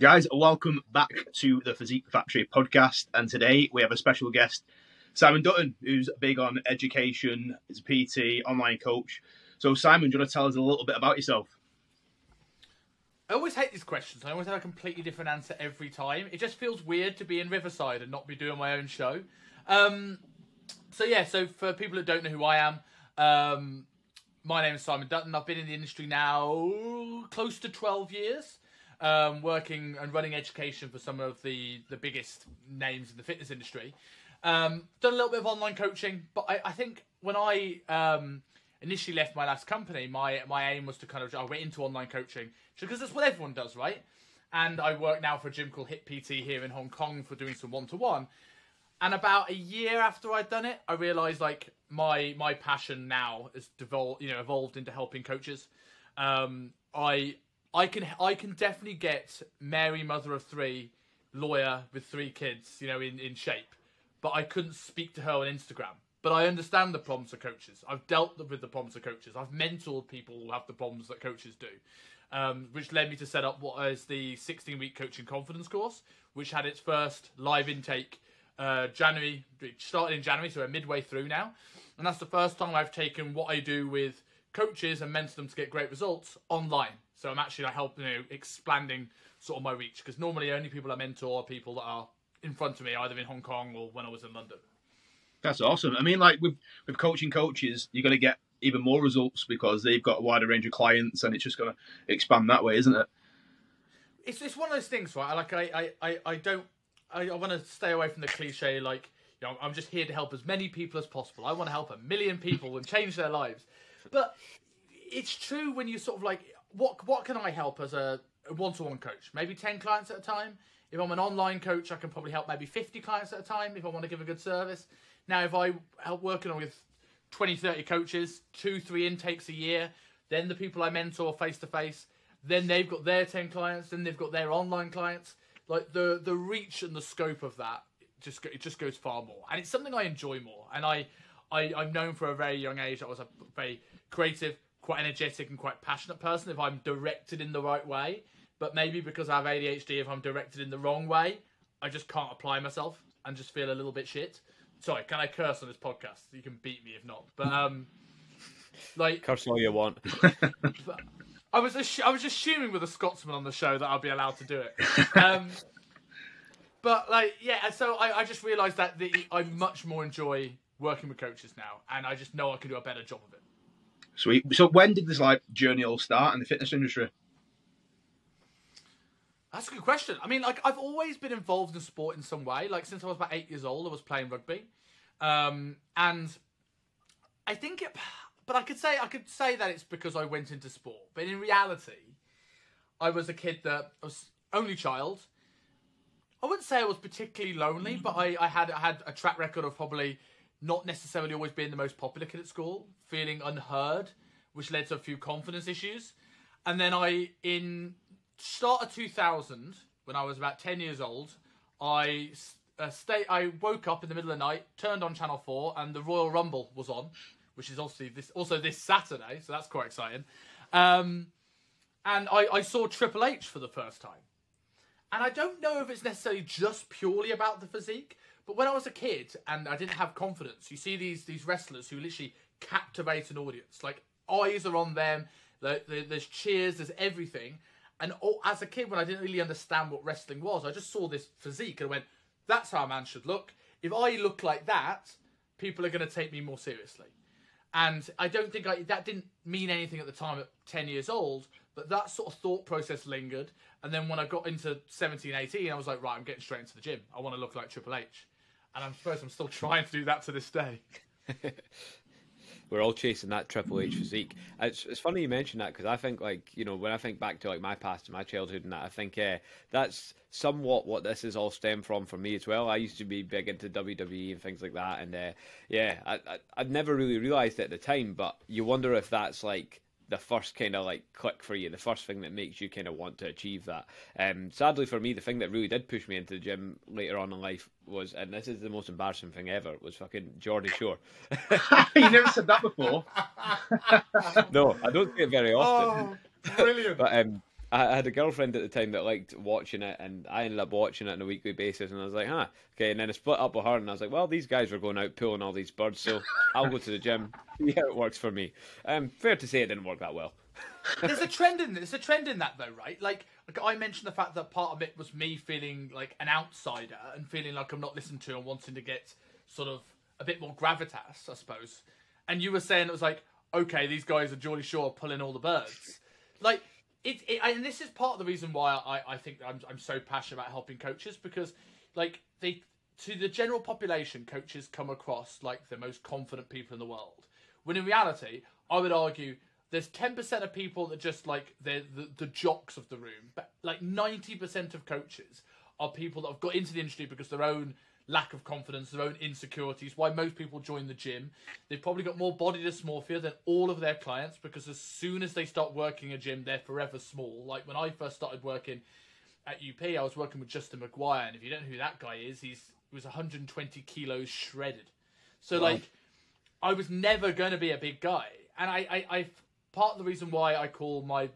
Guys, welcome back to the Physique Factory podcast. And today we have a special guest, Simon Dutton, who's big on education, is a PT, online coach. So, Simon, do you want to tell us a little bit about yourself? I always hate these questions. I always have a completely different answer every time. It just feels weird to be in Riverside and not be doing my own show. Um, so, yeah, so for people that don't know who I am, um, my name is Simon Dutton. I've been in the industry now close to 12 years um, working and running education for some of the, the biggest names in the fitness industry. Um, done a little bit of online coaching, but I, I think when I um, initially left my last company, my my aim was to kind of I went into online coaching because that's what everyone does, right? And I work now for a gym called Hit PT here in Hong Kong for doing some one to one. And about a year after I'd done it, I realized like my my passion now has devolved, you know, evolved into helping coaches. Um, I I can I can definitely get Mary, mother of three, lawyer with three kids, you know, in, in shape. But I couldn't speak to her on Instagram. But I understand the problems of coaches. I've dealt with the problems of coaches. I've mentored people who have the problems that coaches do, um, which led me to set up what is the 16 week coaching confidence course, which had its first live intake uh, January, started in January, so we're midway through now. And that's the first time I've taken what I do with coaches and mentor them to get great results online. So I'm actually like helping, you know, expanding sort of my reach because normally only people I mentor are people that are in front of me, either in Hong Kong or when I was in London. That's awesome. I mean, like with with coaching coaches, you're going to get even more results because they've got a wider range of clients, and it's just going to expand that way, isn't it? It's it's one of those things, right? Like I I, I don't I, I want to stay away from the cliche like you know I'm just here to help as many people as possible. I want to help a million people and change their lives. But it's true when you sort of like what what can I help as a one to one coach? Maybe ten clients at a time. If I'm an online coach, I can probably help maybe 50 clients at a time if I want to give a good service. Now, if I help working with 20, 30 coaches, two, three intakes a year, then the people I mentor face to face, then they've got their 10 clients, then they've got their online clients. Like the the reach and the scope of that just it just goes far more, and it's something I enjoy more. And I, I I'm known for a very young age. I was a very creative, quite energetic, and quite passionate person. If I'm directed in the right way, but maybe because I have ADHD, if I'm directed in the wrong way, I just can't apply myself and just feel a little bit shit. Sorry, can I curse on this podcast? You can beat me if not. But um, like curse all you want. I was assu- I was assuming with a Scotsman on the show that I'd be allowed to do it. Um, but like yeah, so I, I just realised that the, I much more enjoy working with coaches now, and I just know I can do a better job of it. Sweet. So when did this like journey all start in the fitness industry? That's a good question. I mean, like I've always been involved in sport in some way. Like since I was about eight years old, I was playing rugby, um, and I think it. But I could say I could say that it's because I went into sport. But in reality, I was a kid that was only child. I wouldn't say I was particularly lonely, but I, I had I had a track record of probably not necessarily always being the most popular kid at school, feeling unheard, which led to a few confidence issues. And then I in start of 2000, when I was about 10 years old, I uh, stay. I woke up in the middle of the night, turned on Channel 4, and the Royal Rumble was on, which is obviously this also this Saturday, so that's quite exciting. Um, and I, I saw Triple H for the first time. And I don't know if it's necessarily just purely about the physique, but when I was a kid and I didn't have confidence, you see these these wrestlers who literally captivate an audience. Like eyes are on them, there's cheers, there's everything. And as a kid, when I didn't really understand what wrestling was, I just saw this physique and went, "That's how a man should look. If I look like that, people are going to take me more seriously." And I don't think I, that didn't mean anything at the time at 10 years old, but that sort of thought process lingered. And then when I got into 17, 18, I was like, right, I'm getting straight into the gym. I want to look like Triple H. And I'm suppose I'm still trying to do that to this day. we're all chasing that Triple H physique. It's, it's funny you mention that because I think like you know when I think back to like my past and my childhood and that I think uh, that's somewhat what this is all stemmed from for me as well. I used to be big into WWE and things like that, and uh, yeah, I, I I'd never really realised it at the time, but you wonder if that's like the first kind of like click for you, the first thing that makes you kind of want to achieve that. Um, sadly for me, the thing that really did push me into the gym later on in life was, and this is the most embarrassing thing ever, was fucking Geordie Shore. you never said that before. no, I don't say it very often. Oh, brilliant. but um, I had a girlfriend at the time that liked watching it, and I ended up watching it on a weekly basis. And I was like, huh, okay. And then I split up with her, and I was like, well, these guys were going out pulling all these birds, so I'll go to the gym. Yeah, it works for me. Um, fair to say, it didn't work that well. there's a trend in there's a trend in that though, right? Like, like I mentioned the fact that part of it was me feeling like an outsider and feeling like I'm not listened to and wanting to get sort of a bit more gravitas, I suppose. And you were saying it was like, okay, these guys are Geordie Shore pulling all the birds. Like it, it and this is part of the reason why I, I think I'm I'm so passionate about helping coaches because like they to the general population, coaches come across like the most confident people in the world. When in reality, I would argue there's 10% of people that just like they're the, the jocks of the room, but like 90% of coaches are people that have got into the industry because their own lack of confidence, their own insecurities, why most people join the gym. They've probably got more body dysmorphia than all of their clients because as soon as they start working a gym, they're forever small. Like when I first started working at UP, I was working with Justin McGuire, and if you don't know who that guy is, he's he was 120 kilos shredded. So wow. like, I was never going to be a big guy, and I, I, I, part of the reason why I call my,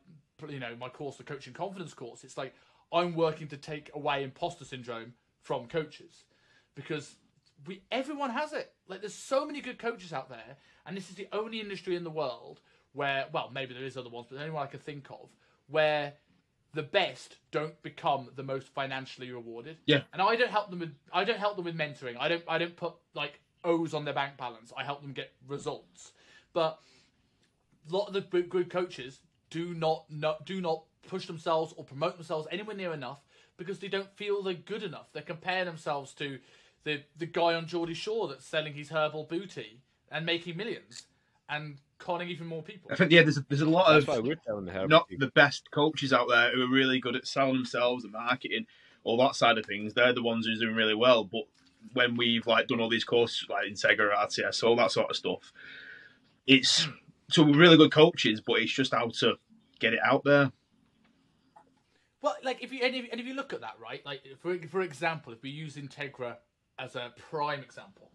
you know, my course the coaching confidence course. It's like I'm working to take away imposter syndrome from coaches because we everyone has it. Like there's so many good coaches out there, and this is the only industry in the world where, well, maybe there is other ones, but the only one I can think of where the best don't become the most financially rewarded. Yeah. And I don't help them with I don't help them with mentoring. I don't I don't put like O's on their bank balance. I help them get results. But a lot of the good coaches do not, not do not push themselves or promote themselves anywhere near enough because they don't feel they're good enough. They compare themselves to the the guy on Geordie Shore that's selling his herbal booty and making millions and conning even more people. I think yeah, there's a, there's a lot that's of the not the best coaches out there who are really good at selling themselves and marketing, all that side of things. They're the ones who's doing really well. But when we've like done all these courses like Integra, RTS, all that sort of stuff, it's so we're really good coaches, but it's just how to get it out there. Well, like if you and if, and if you look at that, right? Like for for example, if we use Integra as a prime example.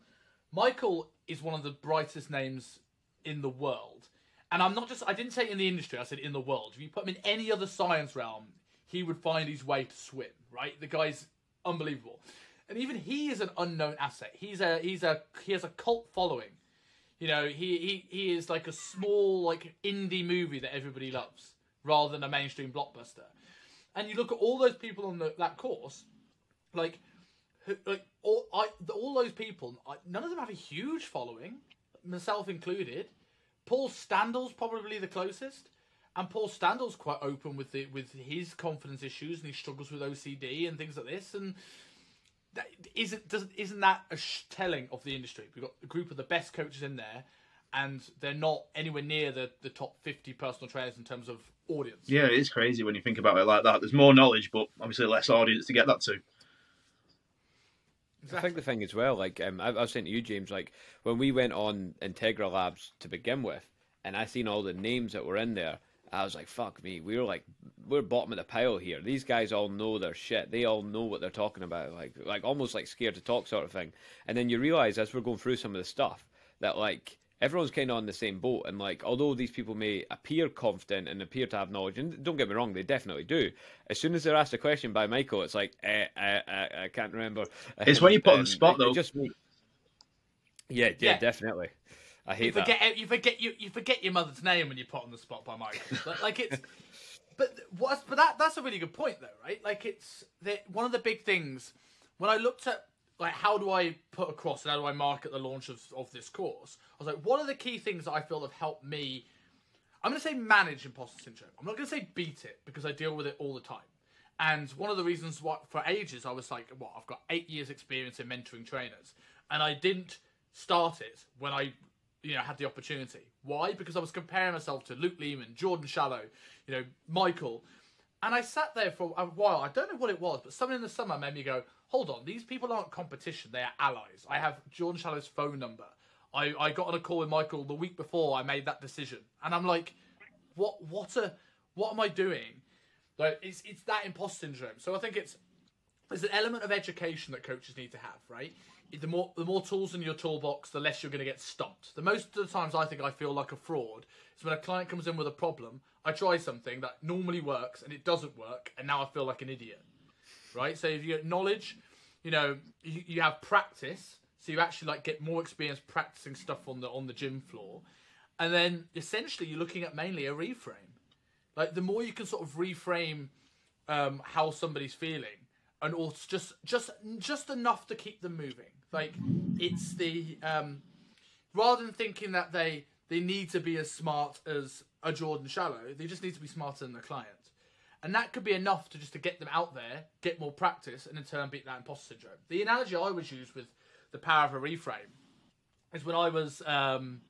Michael is one of the brightest names in the world. And I'm not just, I didn't say in the industry, I said in the world. If you put him in any other science realm, he would find his way to swim, right? The guy's unbelievable. And even he is an unknown asset. He's a, he's a, he has a cult following. You know, he, he, he is like a small, like indie movie that everybody loves rather than a mainstream blockbuster. And you look at all those people on the, that course, like like all I, all those people, I, none of them have a huge following, myself included. Paul Standall's probably the closest, and Paul Standall's quite open with the with his confidence issues, and he struggles with OCD and things like this. And that, isn't doesn't isn't that a sh- telling of the industry? We've got a group of the best coaches in there, and they're not anywhere near the the top fifty personal trainers in terms of audience. Yeah, it is crazy when you think about it like that. There's more knowledge, but obviously less audience to get that to. Exactly. I think the thing as well, like um, I, I was saying to you, James, like when we went on Integra Labs to begin with, and I seen all the names that were in there, I was like, "Fuck me, we were like, we're bottom of the pile here. These guys all know their shit. They all know what they're talking about. Like, like almost like scared to talk sort of thing." And then you realize as we're going through some of the stuff that like everyone's kind of on the same boat. And like, although these people may appear confident and appear to have knowledge, and don't get me wrong, they definitely do. As soon as they're asked a question by Michael, it's like, eh, eh, eh, I can't remember. It's when you put um, on the spot, though. Just yeah, yeah, yeah, definitely. I hate you forget, that. You forget you, you forget your mother's name when you put on the spot by Michael. But like it's. But what? But that that's a really good point, though, right? Like it's the, one of the big things when I looked at like how do I put across and how do I market the launch of, of this course? I was like, what are the key things that I feel have helped me? I'm going to say manage imposter syndrome. I'm not going to say beat it because I deal with it all the time. And one of the reasons why, for ages, I was like, well, I've got eight years experience in mentoring trainers, and I didn't start it when I, you know, had the opportunity. Why? Because I was comparing myself to Luke Leaman, Jordan Shallow, you know, Michael, and I sat there for a while. I don't know what it was, but something in the summer made me go, hold on, these people aren't competition, they are allies. I have John Shallow's phone number. I, I got on a call with Michael the week before I made that decision. And I'm like, what what a what am I doing? Like it's it's that imposter syndrome. So I think it's there's an element of education that coaches need to have, right? The more the more tools in your toolbox, the less you're going to get stumped. The most of the times I think I feel like a fraud is when a client comes in with a problem. I try something that normally works and it doesn't work, and now I feel like an idiot, right? So if you get knowledge, you know, you, you have practice, so you actually like get more experience practicing stuff on the on the gym floor, and then essentially you're looking at mainly a reframe. Like the more you can sort of reframe um, how somebody's feeling, and also just just just enough to keep them moving. Like it's the um, rather than thinking that they they need to be as smart as a Jordan Shallow, they just need to be smarter than the client, and that could be enough to just to get them out there, get more practice, and in turn beat that imposter syndrome. The analogy I always use with the power of a reframe is when I was. Um,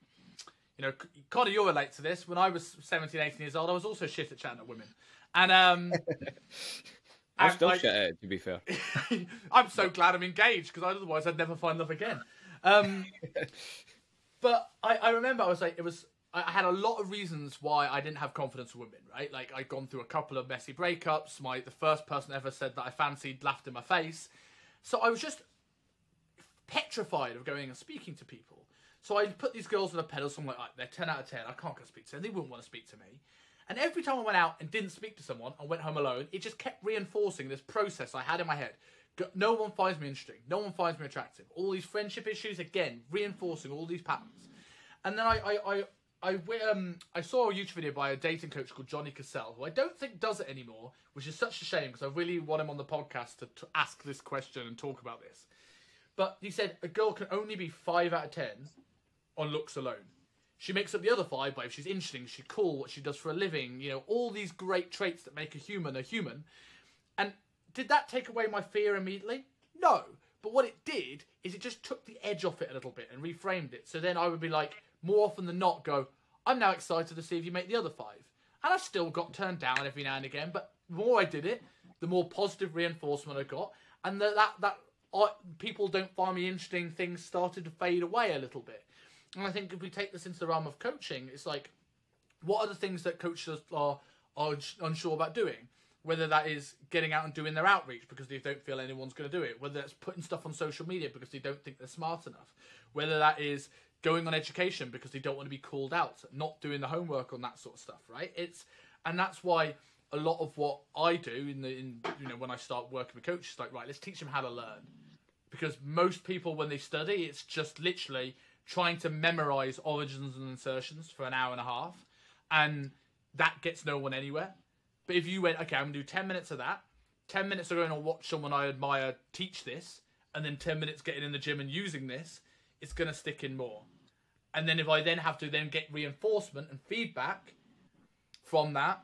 you know, Connor, you'll relate to this. When I was 17, 18 years old, I was also shit at chatting at women. And um, I'm still like- shit at it, to be fair. I'm so glad I'm engaged because otherwise I'd never find love again. Um, but I, I remember I was like, it was. I I had a lot of reasons why I didn't have confidence in women, right? Like I'd gone through a couple of messy breakups. My the first person ever said that I fancied laughed in my face, so I was just petrified of going and speaking to people. So I put these girls on a pedestal. I'm like, they're ten out of ten. I can't go speak to them. They wouldn't want to speak to me. And every time I went out and didn't speak to someone and went home alone, it just kept reinforcing this process I had in my head. No one finds me interesting. No one finds me attractive. All these friendship issues again, reinforcing all these patterns. And then I, I, I, I, um, I saw a YouTube video by a dating coach called Johnny Cassell, who I don't think does it anymore, which is such a shame because I really want him on the podcast to, to ask this question and talk about this. But he said a girl can only be five out of ten on looks alone. She makes up the other five by if she's interesting, she's cool, what she does for a living, you know, all these great traits that make a human a human. And did that take away my fear immediately? No. But what it did is it just took the edge off it a little bit and reframed it. So then I would be like, more often than not, go, I'm now excited to see if you make the other five. And I still got turned down every now and again, but the more I did it, the more positive reinforcement I got. And the, that, that I, uh, people don't find me interesting things started to fade away a little bit. And I think if we take this into the realm of coaching, it's like, what are the things that coaches are are unsure about doing? Whether that is getting out and doing their outreach because they don't feel anyone's going to do it, whether that's putting stuff on social media because they don't think they're smart enough, whether that is going on education because they don't want to be called out, not doing the homework on that sort of stuff, right? It's and that's why a lot of what I do in the in you know when I start working with coaches, like right, let's teach them how to learn. Because most people when they study it's just literally trying to memorize origins and insertions for an hour and a half and that gets no one anywhere. But if you went okay i'm to do 10 minutes of that. 10 minutes of going and watch someone i admire teach this and then 10 minutes getting in the gym and using this it's to stick in more and then if i then have to then get reinforcement and feedback from that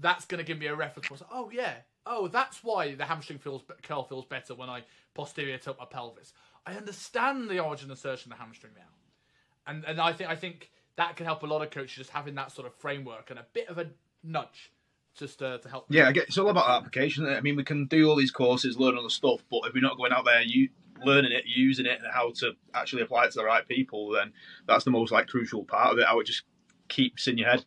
that's going to give me a reference point. Oh yeah. Oh, that's why the hamstring feels curl feels better when I posterior tilt my pelvis. I understand the origin and insertion of the hamstring now, and and I think I think that can help a lot of coaches just having that sort of framework and a bit of a nudge just uh, to help. Yeah, it's all about application. I mean, we can do all these courses, learn all the stuff, but if we're not going out there, you learning it, using it, and how to actually apply it to the right people, then that's the most like crucial part of it. How it just keeps in your head.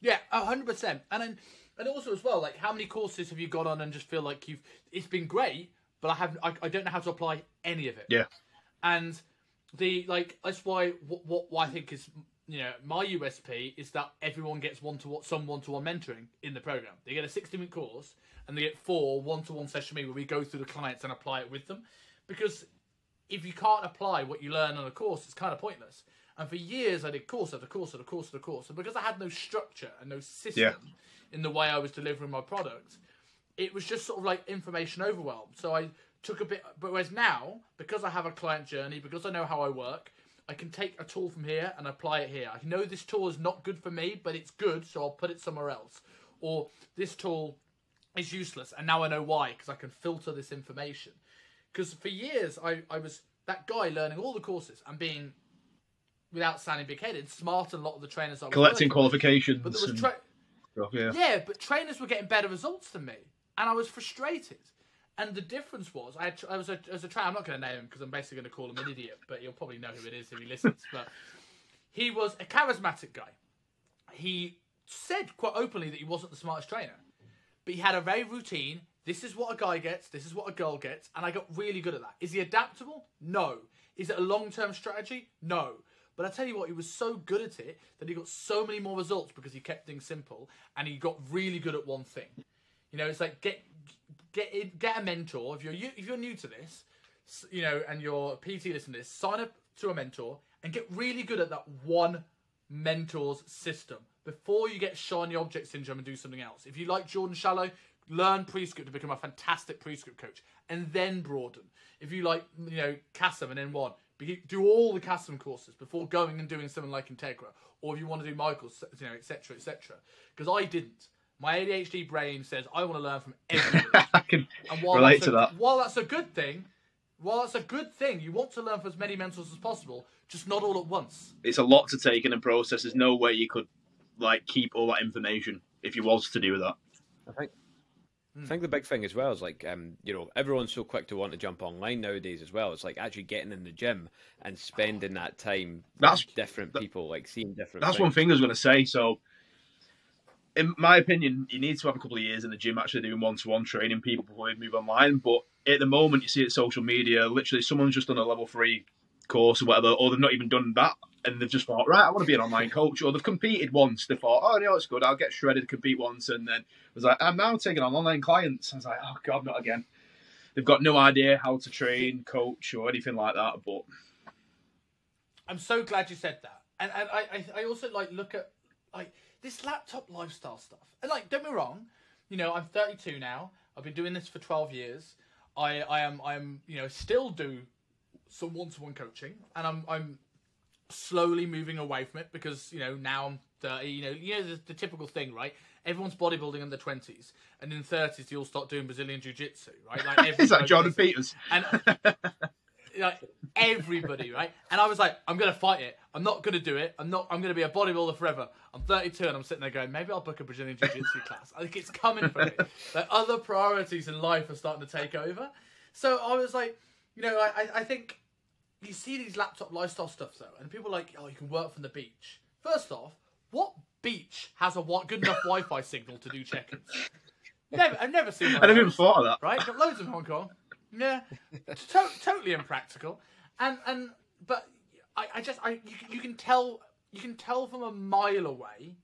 Yeah, hundred percent. And then, and also as well, like how many courses have you got on and just feel like you've it's been great, but I have I, I don't know how to apply any of it. Yeah. And the like that's why what what, what I think is you know my USP is that everyone gets one to one some one to one mentoring in the program. They get a sixty minute course and they get four one to one sessions where we go through the clients and apply it with them, because if you can't apply what you learn on a course, it's kind of pointless. And for years, I did course after course after course after course. And because I had no structure and no system Yeah. in the way I was delivering my product, it was just sort of like information overwhelm. So I took a bit, but whereas now, because I have a client journey, because I know how I work, I can take a tool from here and apply it here. I know this tool is not good for me, but it's good, so I'll put it somewhere else. Or this tool is useless, and now I know why, because I can filter this information. Because for years, I, I was that guy learning all the courses and being, without sounding big headed, smart than a lot of the trainers I was Collecting qualifications. But there was and stuff, yeah. yeah, but trainers were getting better results than me, and I was frustrated. And the difference was, I, I was a, as a trainer. I'm not going to name him because I'm basically going to call him an idiot, but you'll probably know who it is if he listens. but he was a charismatic guy. He said quite openly that he wasn't the smartest trainer, but he had a very routine, This is what a guy gets. This is what a girl gets, and I got really good at that. Is he adaptable? No. Is it a long-term strategy? No. But I tell you what, he was so good at it that he got so many more results because he kept things simple and he got really good at one thing. You know, it's like get get get a mentor. If you're if you're new to this, you know, and you're PT listening this, sign up to a mentor and get really good at that one mentor's system before you get shiny object syndrome and do something else. If you like Jordan Shallow, learn prescript to become a fantastic prescript coach and then broaden. If you like, you know, CASM and N1, do all the CASM courses before going and doing something like Integra. Or if you want to do Michael's, you know, etc., etc. Because I didn't. My ADHD brain says I want to learn from everybody. I can and while relate to a, that. While that's a good thing, while that's a good thing, you want to learn from as many mentors as possible, just not all at once. It's a lot to take in and process. There's no way you could like keep all that information if you was to do that. I think I think the big thing as well is like, um, you know, everyone's so quick to want to jump online nowadays as well. It's like actually getting in the gym and spending that time that's different that, people, like seeing different. That's things. one thing I was going to say. So, in my opinion, you need to have a couple of years in the gym actually doing one-to-one training people before you move online. But at the moment, you see it social media. Literally, someone's just done a level three course or whatever, or they've not even done that and they've just thought, right, I want to be an online coach, or they've competed once. They thought, oh, no, it's good. I'll get shredded, compete once, and then I was like, I'm now taking on online clients. I was like, oh god, not again. They've got no idea how to train, coach, or anything like that. But I'm so glad you said that, and, and I, I also like look at like this laptop lifestyle stuff, and like don't be wrong, you know, I'm 32 now. I've been doing this for 12 years. I, I am I am you know still do some one-to-one coaching, and I'm I'm slowly moving away from it because you know now I'm 30. You know, you know the, the typical thing, right? Everyone's bodybuilding in their 20s, and in 30s you'll start doing Brazilian jiu-jitsu, right? Like is that Jordan Peters? And like everybody, right? And I was like, I'm gonna fight it. I'm not gonna do it. I'm not. I'm gonna be a bodybuilder forever. I'm 32 and I'm sitting there going, maybe I'll book a Brazilian jiu-jitsu class. I think it's coming for me. Like other priorities in life are starting to take over. So I was like, you know, I, I think you see these laptop lifestyle stuff though, and people are like, oh, you can work from the beach. First off, what beach has a good enough Wi-Fi signal to do check-ins? Never, I've never seen. One I never even thought of that. Right, got loads in Hong Kong. Yeah, to- totally impractical. And and but I, I just I you, you can tell you can tell from a mile away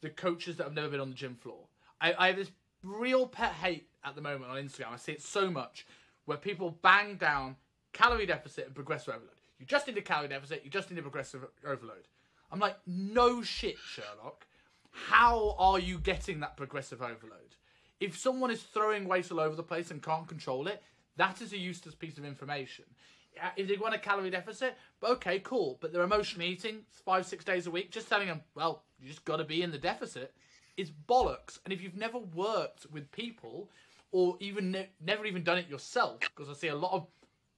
the coaches that have never been on the gym floor. I, I have this real pet hate at the moment on Instagram. I see it so much where people bang down calorie deficit and progressive overload. You just need a calorie deficit, you just need a progressive overload. I'm like, no shit, Sherlock. How are you getting that progressive overload? If someone is throwing weight all over the place and can't control it, that is a useless piece of information. If they want a calorie deficit, okay, cool. But they're emotionally eating five, six days a week, just telling them, well, you just got to be in the deficit, is bollocks. And if you've never worked with people, or even ne- never even done it yourself, because I see a lot of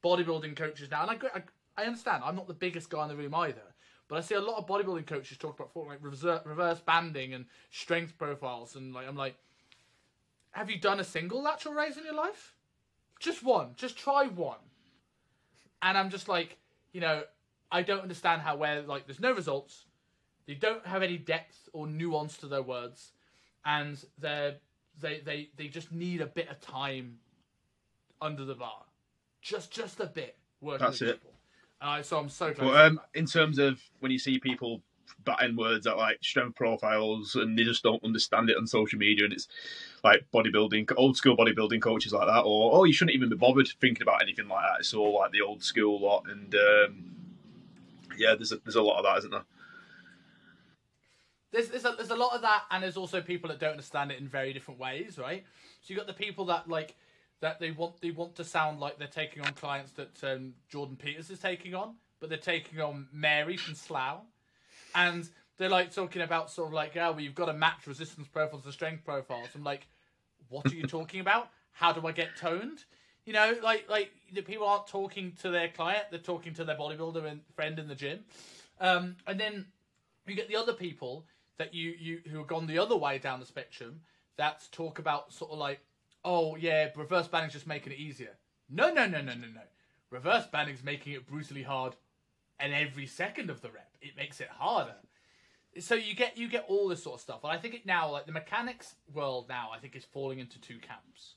bodybuilding coaches now, and I, I, I understand I'm not the biggest guy in the room either, but I see a lot of bodybuilding coaches talk about like reverse, reverse banding and strength profiles, and like I'm like, have you done a single lateral raise in your life? Just one. Just try one. And I'm just like, you know, I don't understand how where like there's no results, they don't have any depth or nuance to their words, and they're they they they just need a bit of time under the bar just just a bit working That's with it. people. Uh, so I'm so glad. But, um, in terms of when you see people batting words at like strength profiles and they just don't understand it on social media and it's like bodybuilding old school bodybuilding coaches like that or oh you shouldn't even be bothered thinking about anything like that. It's all like the old school lot and um, yeah there's a, there's a lot of that isn't there? There's, there's, a, there's a lot of that and there's also people that don't understand it in very different ways right? So you got the people that like that they want they want to sound like they're taking on clients that um, Jordan Peters is taking on, but they're taking on Mary from Slough, and they're like talking about sort of like, oh, well, you've got to match resistance profiles to strength profiles. I'm like, what are you talking about? How do I get toned? You know, like like the people aren't talking to their client; they're talking to their bodybuilder and friend in the gym. Um, and then you get the other people that you you who have gone the other way down the spectrum that talk about sort of like oh yeah, reverse banding's just making it easier. No, no, no, no, no, no. Reverse banding's making it brutally hard, and every second of the rep, it makes it harder. So you get you get all this sort of stuff, and I think it now like the mechanics world now I think is falling into two camps,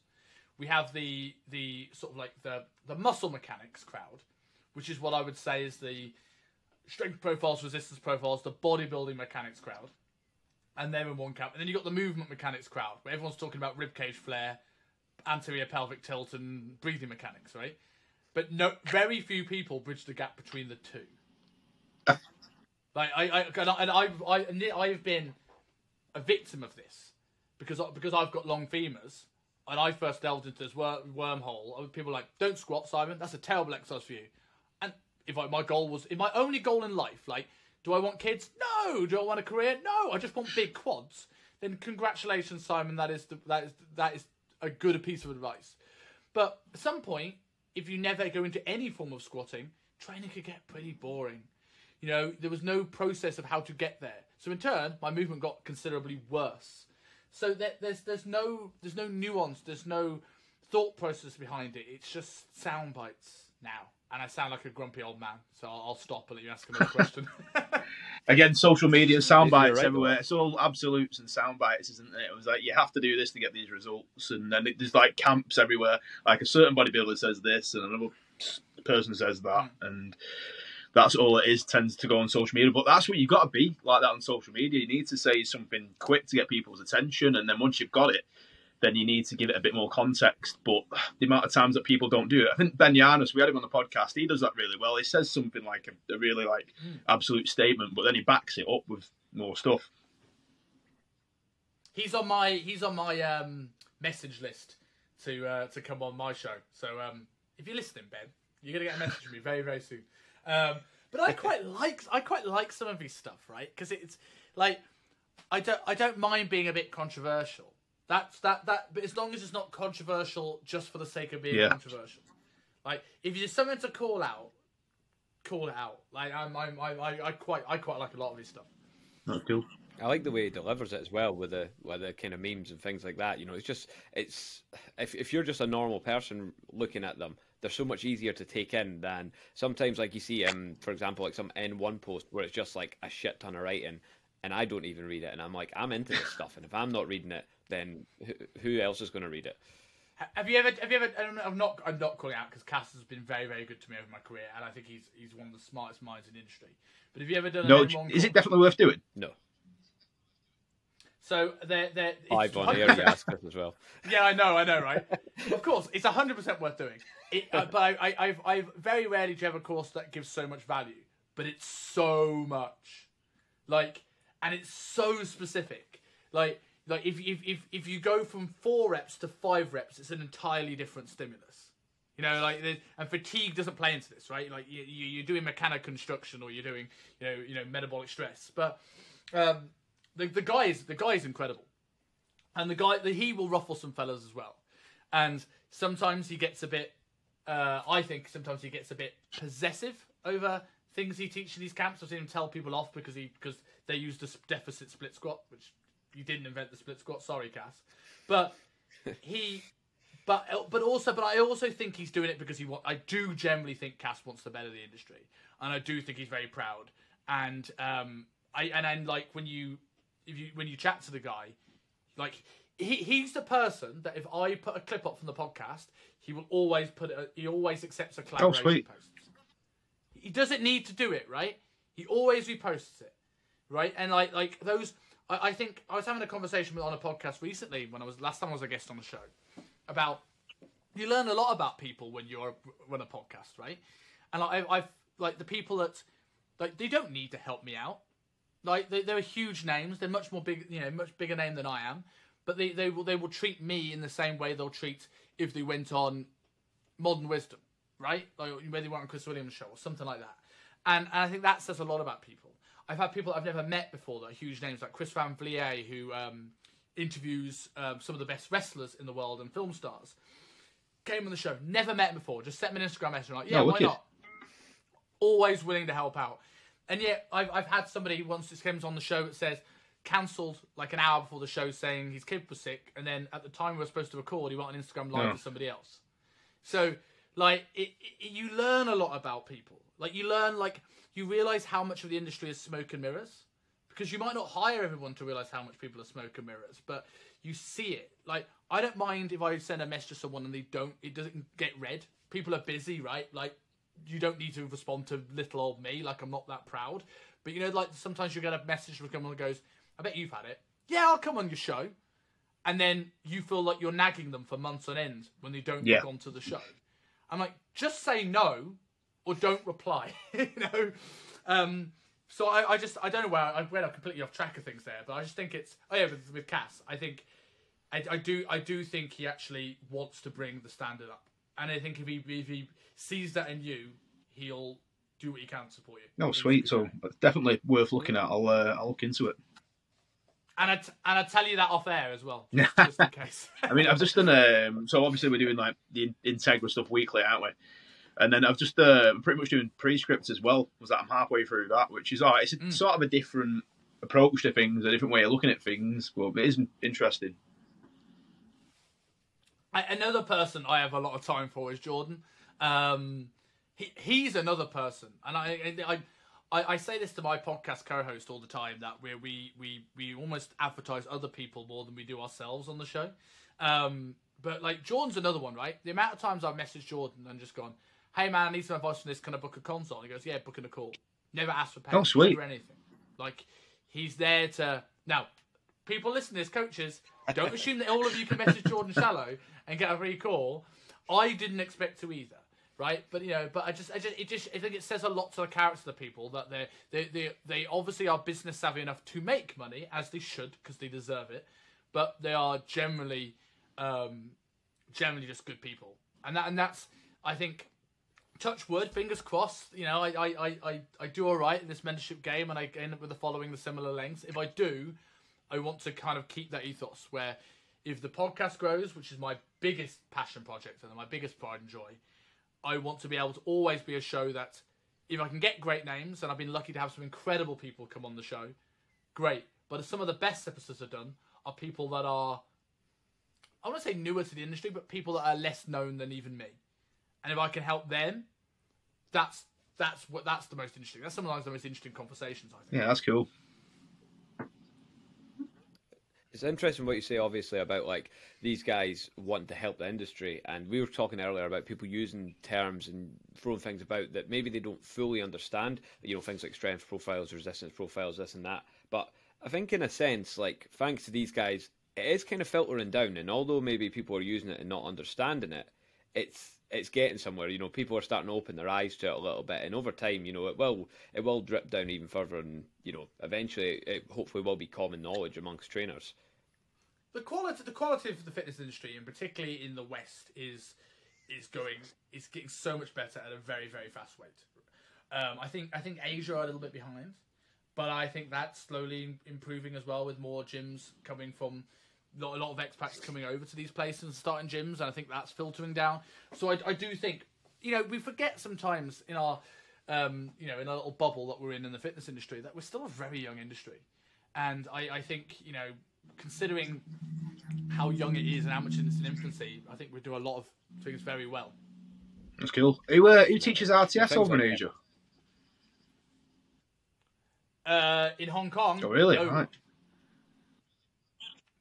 we have the the sort of like the the muscle mechanics crowd, which is what I would say is the strength profiles, resistance profiles, the bodybuilding mechanics crowd, and they're in one camp. And then you've got the movement mechanics crowd, where everyone's talking about ribcage flare, anterior pelvic tilt, and breathing mechanics, right? But no, very few people bridge the gap between the two. Like I, I and I've I, I've been a victim of this because because I've got long femurs and I first delved into this wor- wormhole. People like, "Don't squat, Simon. That's a terrible exercise for you." And if I, my goal was, if my only goal in life, like, do I want kids? No. Do I want a career? No. I just want big quads. Then congratulations, Simon. That is the, that is that is a good piece of advice. But at some point, if you never go into any form of squatting, training could get pretty boring. You know, there was no process of how to get there. So in turn, my movement got considerably worse. So there, there's there's no there's no nuance, there's no thought process behind it. It's just sound bites now, and I sound like a grumpy old man. So I'll, I'll stop and let you ask another question. Again, social media sound bites right, everywhere. though. It's all absolutes and sound bites, isn't it? It was like you have to do this to get these results, and then it, there's like camps everywhere. Like a certain bodybuilder says this, and another person says that, hmm. and that's all it is. Tends to go on social media, but that's what you've got to be like that on social media. You need to say something quick to get people's attention, and then once you've got it, then you need to give it a bit more context. But the amount of times that people don't do it, I think Ben Yanis, we had him on the podcast, he does that really well. He says something like a, a really like absolute statement, but then he backs it up with more stuff. he's on my he's on my um, message list to uh, to come on my show. So um, if you're listening, Ben, you're gonna get a message from me very very soon. Um, but I quite like I quite like some of his stuff, right? Because it's like I don't I don't mind being a bit controversial. That's that that. But as long as it's not controversial just for the sake of being Yeah. controversial. Like if there's something to call out, call it out. Like I'm, I'm I, I I quite I quite like a lot of his stuff. That's cool. I like the way he delivers it as well with the with the kind of memes and things like that. You know, it's just it's if if you're just a normal person looking at them, they're so much easier to take in than sometimes like you see um for example like some N one post where it's just like a shit ton of writing and I don't even read it and I'm like I'm into this stuff and if I'm not reading it then who, who else is going to read it? Have you ever? Have you ever? I'm- I'm not. I'm not calling out because Cass has been very, very good to me over my career, and I think he's he's one of the smartest minds in the industry. But have you ever done? No, an N1 is it definitely worth doing? No, So they're they're. it's I've on air you 100% ask us as well. Yeah, I know, I know, right? of course, it's hundred percent worth doing. It, uh, but I, I, I've, I've very rarely do you have a course that gives so much value, but it's so much, like, and it's so specific. Like, like if if if, if you go from four reps to five reps, it's an entirely different stimulus. You know, like, and fatigue doesn't play into this, right? Like, you, you you're doing mechanic construction or you're doing, you know, you know, metabolic stress, but um, the the guy is the guy is incredible. And the guy the, he will ruffle some fellas as well. And sometimes he gets a bit uh, i think sometimes he gets a bit possessive over things he teaches in these camps. I've seen him tell people off because he because they used a deficit split squat which you didn't invent the split squat. Sorry cass. But he but but also but i also think he's doing it because he want i do generally think cass wants the better of the industry. And i do think he's very proud. And um i and then like when you if you when you chat to the guy like he, he's the person that if I put a clip up from the podcast, he will always put it. He always accepts a oh, collaboration sweet. post. He doesn't need to do it, right? He always reposts it, right? And like like those, I, I think I was having a conversation with on a podcast recently when I was last time I was a guest on the show about you learn a lot about people when you're run a podcast, right? And I, I've like the people that like they don't need to help me out. Like they, they're huge names. They're much more big, you know, much bigger name than I am. But they, they will they will treat me in the same way they'll treat if they went on Modern Wisdom, right? Like where they went on Chris Williamson's show or something like that. And, and I think that says a lot about people. I've had people I've never met before that are huge names like Chris Van Vliet, who um, interviews um, some of the best wrestlers in the world and film stars. Came on the show, never met before, just sent me an Instagram message like, yeah, Oh, why wicked. not? Always willing to help out. And yet, I've, I've had somebody once this comes on the show that says, cancelled like an hour before the show saying his kid was sick, and then at the time we were supposed to record, he went on Instagram live Yeah. with somebody else. So, like, it, it, you learn a lot about people. Like, you learn, like, you realize how much of the industry is smoke and mirrors because you might not hire everyone to realize how much people are smoke and mirrors, but you see it. Like I don't mind if I send a message to someone and they don't, it doesn't get read. People are busy, right? Like you don't need to respond to little old me. Like I'm not that proud. But you know, like sometimes you get a message from someone that goes, "I bet you've had it." Yeah, I'll come on your show, and then you feel like you're nagging them for months on end when they don't Yeah. get onto the show. I'm like, just say no or don't reply. you know. Um, so I, I just I don't know where I went completely off track of things there, but I just think it's oh yeah with, with Cass I think I, I do I do think he actually wants to bring the standard up, and I think if he if he sees that in you, he'll do what he can to support you. No, He's sweet. So do it. it's definitely worth looking at. I'll uh, I'll look into it. and I t- and I tell you that off air as well, just, just in case. I mean, I've just done. Um, so obviously we're doing like the Integra stuff weekly, aren't we? And then I've just uh, pretty much doing pre-scripts as well. Was that I'm halfway through that, which is all right. It's a, Mm. sort of a different approach to things, a different way of looking at things, but it is interesting. I, another person I have a lot of time for is Jordan. Um, he, he's another person, and I, I, I, I say this to my podcast co-host all the time that we we we we almost advertise other people more than we do ourselves on the show. Um, but like Jordan's another one, right? The amount of times I've messaged Jordan and just gone, "Hey man, I need some advice from this. Can I book a consult?" And he goes, "Yeah, booking a call." Never asked for payment. Oh, sweet. never anything. Like he's there to now. People listen to this, coaches. Don't assume that all of you can message Jordan Shallow and get a free call. I didn't expect to either, right? But you know, but I just, I just, it just, I think it says a lot to the character of the people that they, they, they, they obviously are business savvy enough to make money as they should because they deserve it, but they are generally, um, generally just good people, and that, and that's, I think, touch wood, fingers crossed. You know, I, I, I, I, I do all right in this mentorship game, and I end up with the following the similar lengths. If I do, I want to kind of keep that ethos where if the podcast grows, which is my biggest passion project and my biggest pride and joy, I want to be able to always be a show that if I can get great names, and I've been lucky to have some incredible people come on the show, great. But some of the best episodes I've done are people that are, I want to say newer to the industry, but people that are less known than even me. And if I can help them, that's that's what that's the most interesting. That's sometimes the most interesting conversations I think. Yeah, that's cool. It's interesting what you say, obviously, about like these guys wanting to help the industry, and we were talking earlier about people using terms and throwing things about that maybe they don't fully understand. You know, things like strength profiles, resistance profiles, this and that. But I think, in a sense, like thanks to these guys, it is kind of filtering down. And although maybe people are using it and not understanding it, it's it's getting somewhere. You know, people are starting to open their eyes to it a little bit, and over time, you know, it will it will drip down even further, and you know, eventually, it hopefully will be common knowledge amongst trainers. The quality the quality of the fitness industry and particularly in the west is is going is getting so much better at a very very fast rate um, i think i think asia are a little bit behind but i think that's slowly improving as well with more gyms coming from a lot, of expats coming over to these places and starting gyms and i think that's filtering down. So i, I do think you know we forget sometimes in our um, you know in a little bubble that we're in in the fitness industry that we're still a very young industry. And I, I think you know considering how young it is and how much it's in infancy, I think we do a lot of things very well. That's cool. Who uh, who teaches RTS Things over in like. Asia? Uh, in Hong Kong, Oh, really? no. Right.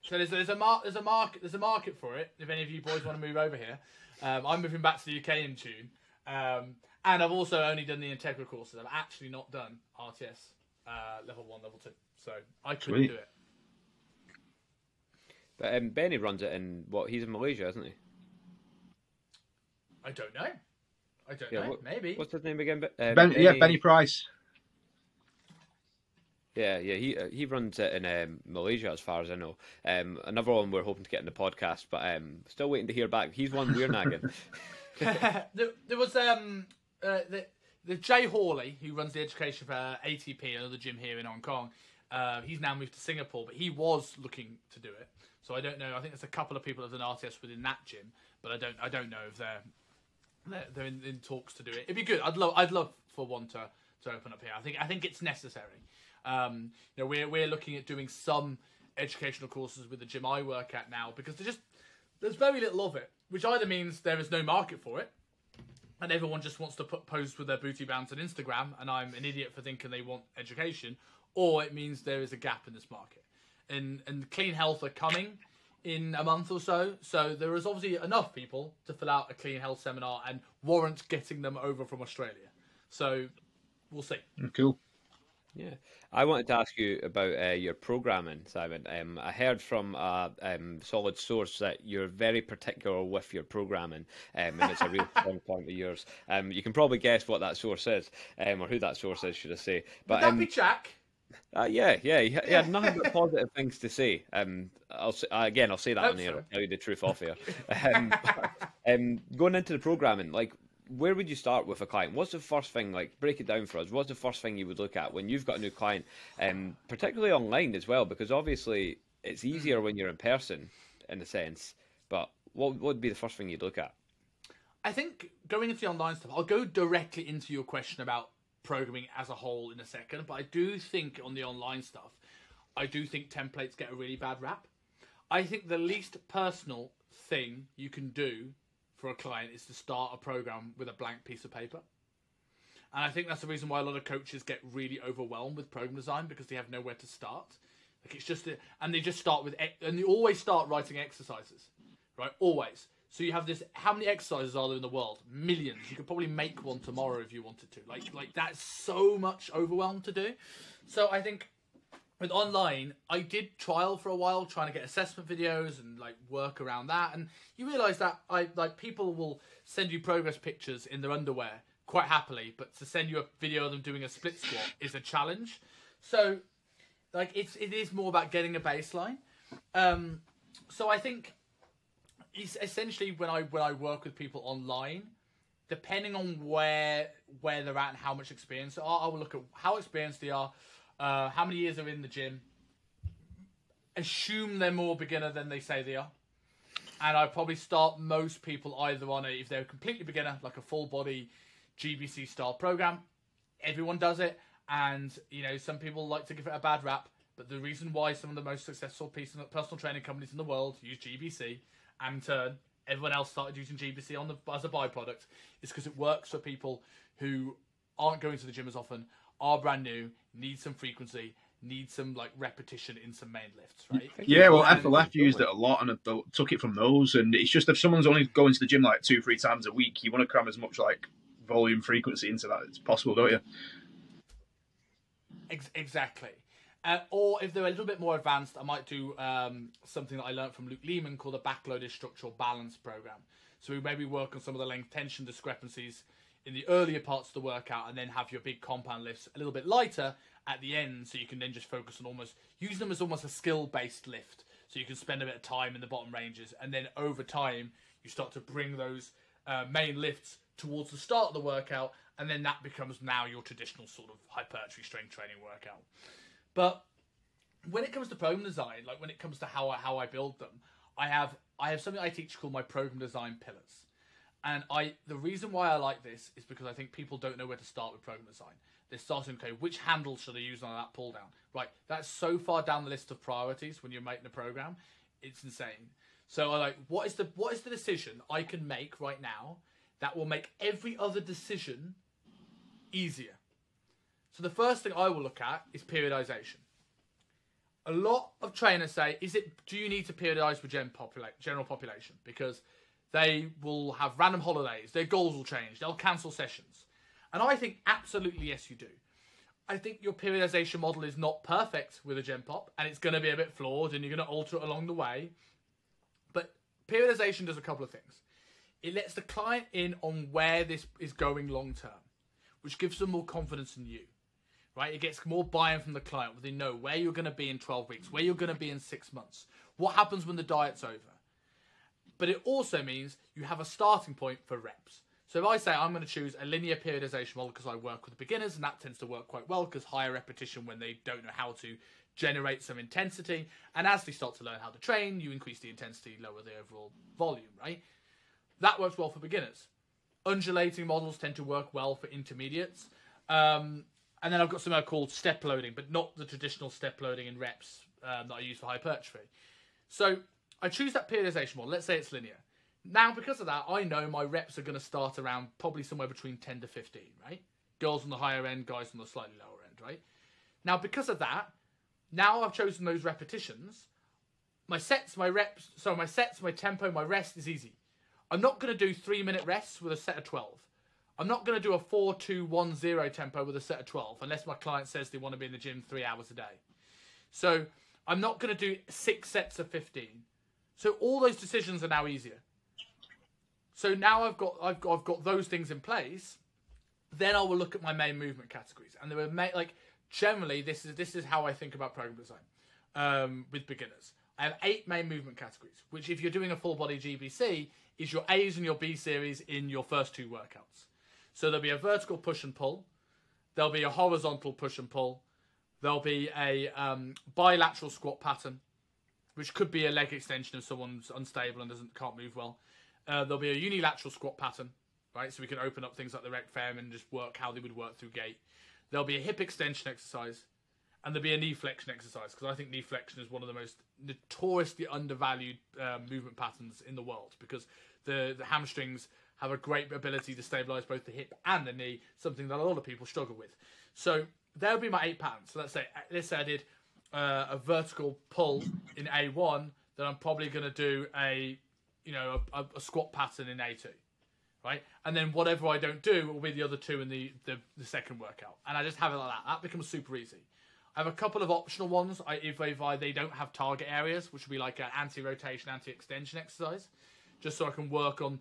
So there's there's a mar- there's a market there's a market for it. If any of you boys want to move over here, um, I'm moving back to the UK in June, um, and I've also only done the Integra courses. I've actually not done RTS uh, level one, level two, so I couldn't Sweet. do it. But um, Benny runs it in what he's in Malaysia, isn't he? I don't know. I don't Yeah, know. what- Maybe. What's his name again? Be- Um, Ben, yeah, Benny Price. Yeah, yeah, he uh, he runs it in um, Malaysia, as far as I know. Um, another one we're hoping to get in the podcast, but um, still waiting to hear back. He's one we're nagging. there, there was um uh, the the Jay Hawley who runs the education for uh, ATP, another gym here in Hong Kong. Uh, he's now moved to Singapore, but he was looking to do it. So I don't know. I think there's a couple of people that an RTS within that gym, but I don't. I don't know if they're they're, they're in, in talks to do it. It'd be good. I'd love. I'd love for one to to open up here. I think. I think it's necessary. Um, you know, we're we're looking at doing some educational courses with the gym I work at now because there's just there's very little of it, which either means there is no market for it, and everyone just wants to put posts with their booty bands on Instagram, and I'm an idiot for thinking they want education, or it means there is a gap in this market. And and clean health are coming in a month or so, so there is obviously enough people to fill out a clean health seminar and warrant getting them over from Australia. So we'll see. Cool. Yeah, I wanted to ask you about uh, your programming, Simon. Um, I heard from a um, solid source that you're very particular with your programming, um, and it's a real strong point of yours. Um, you can probably guess what that source is, um, or who that source is, should I say? But Would that um, be Jack? Uh, yeah, yeah, he, he, had nothing but positive things to say. Um, I'll say, uh, again, I'll say that on the air. I'll tell you the truth off here. Um, um, going into the programming, like where would you start with a client? What's the first thing? Like, break it down for us. What's the first thing you would look at when you've got a new client, um, particularly online as well? Because obviously it's easier when you're in person, in a sense. But what, what would be the first thing you'd look at? I think going into the online stuff, I'll go directly into your question about programming as a whole in a second. But I do think on the online stuff, I do think templates get a really bad rap. I think the least personal thing you can do for a client is to start a program with a blank piece of paper. And I think that's the reason why a lot of coaches get really overwhelmed with program design because they have nowhere to start. Like it's just, a, and they just start with, and they always start writing exercises, right? Always. So you have this. How many exercises are there in the world? Millions. You could probably make one tomorrow if you wanted to. Like, like that's so much overwhelm to do. So I think with online, I did trial for a while, trying to get assessment videos and like work around that. And you realise that I like people will send you progress pictures in their underwear quite happily, but to send you a video of them doing a split squat is a challenge. So, like it's it is more about getting a baseline. Um, so I think essentially when I when I work with people online, depending on where where they're at and how much experience they are, I will look at how experienced they are uh, how many years they're in the gym? Assume they're more beginner than they say they are. And I probably start most people either on a, if they're completely beginner, like a full body GBC style program. Everyone does it. And, you know, some people like to give it a bad rap. But the reason why some of the most successful personal training companies in the world use GBC and in turn everyone else started using GBC on the, as a byproduct is because it works for people who aren't going to the gym as often, are brand new, need some frequency, need some like repetition in some main lifts, right? Yeah, well, FLF used it a lot and took it from those. And it's just if someone's only going to the gym like two, three times a week, you want to cram as much like volume frequency into that as possible, don't you? Ex- exactly. Uh, or if they're a little bit more advanced, I might do um, something that I learned from Luke Leaman called a backloaded structural balance program. So we maybe work on some of the length tension discrepancies in the earlier parts of the workout and then have your big compound lifts a little bit lighter at the end so you can then just focus on almost use them as almost a skill based lift so you can spend a bit of time in the bottom ranges and then over time you start to bring those uh, main lifts towards the start of the workout and then that becomes now your traditional sort of hypertrophy strength training workout but when it comes to program design like when it comes to how I, how I build them I have I have something I teach called my program design pillars and I, the reason why I like this is because I think people don't know where to start with program design. They're starting, okay, which handle should I use on that pull down? Right, that's so far down the list of priorities when you're making a program, it's insane. So I like, what is the what is the decision I can make right now that will make every other decision easier? So the first thing I will look at is periodization. A lot of trainers say, is it do you need to periodize with gen general population? Because they will have random holidays. Their goals will change. They'll cancel sessions. And I think absolutely yes, you do. I think your periodization model is not perfect with a Gen Pop, and it's going to be a bit flawed, and you're going to alter it along the way. But periodization does a couple of things. It lets the client in on where this is going long term, which gives them more confidence in you. Right? It gets more buy-in from the client, where they know where you're going to be in 12 weeks, where you're going to be in six months, what happens when the diet's over but it also means you have a starting point for reps. So if I say I'm going to choose a linear periodization model because I work with beginners and that tends to work quite well because higher repetition when they don't know how to generate some intensity. And as they start to learn how to train, you increase the intensity, lower the overall volume, right? That works well for beginners. Undulating models tend to work well for intermediates. Um, and then I've got something I call step loading, but not the traditional step loading in reps um, that I use for hypertrophy. So I choose that periodization model. Let's say it's linear. Now, because of that, I know my reps are going to start around probably somewhere between 10 to 15, right? Girls on the higher end, guys on the slightly lower end, right? Now, because of that, now I've chosen those repetitions. My sets, my reps, so my sets, my tempo, my rest is easy. I'm not going to do three minute rests with a set of 12. I'm not going to do a 4 2 1 0 tempo with a set of 12 unless my client says they want to be in the gym three hours a day. So I'm not going to do six sets of 15. So all those decisions are now easier. So now I've got I've got I've got those things in place. Then I will look at my main movement categories, and there were ma- like generally this is this is how I think about program design um, with beginners. I have eight main movement categories, which if you're doing a full body GBC, is your A's and your B series in your first two workouts. So there'll be a vertical push and pull, there'll be a horizontal push and pull, there'll be a um, bilateral squat pattern, which could be a leg extension if someone's unstable and doesn't can't move well. Uh, there'll be a unilateral squat pattern, right? So we can open up things like the rec fem and just work how they would work through gait. There'll be a hip extension exercise, and there'll be a knee flexion exercise because I think knee flexion is one of the most notoriously undervalued uh, movement patterns in the world because the, the hamstrings have a great ability to stabilize both the hip and the knee, something that a lot of people struggle with. So there'll be my eight patterns. So let's say I did uh, a vertical pull in A1, then I'm probably going to do a you know a, a, squat pattern in A2, right? And then whatever I don't do will be the other two in the, the, the second workout, and I just have it like that. That becomes super easy. I have a couple of optional ones I, if, if I, they don't have target areas, which would be like an anti-rotation, anti-extension exercise, just so I can work on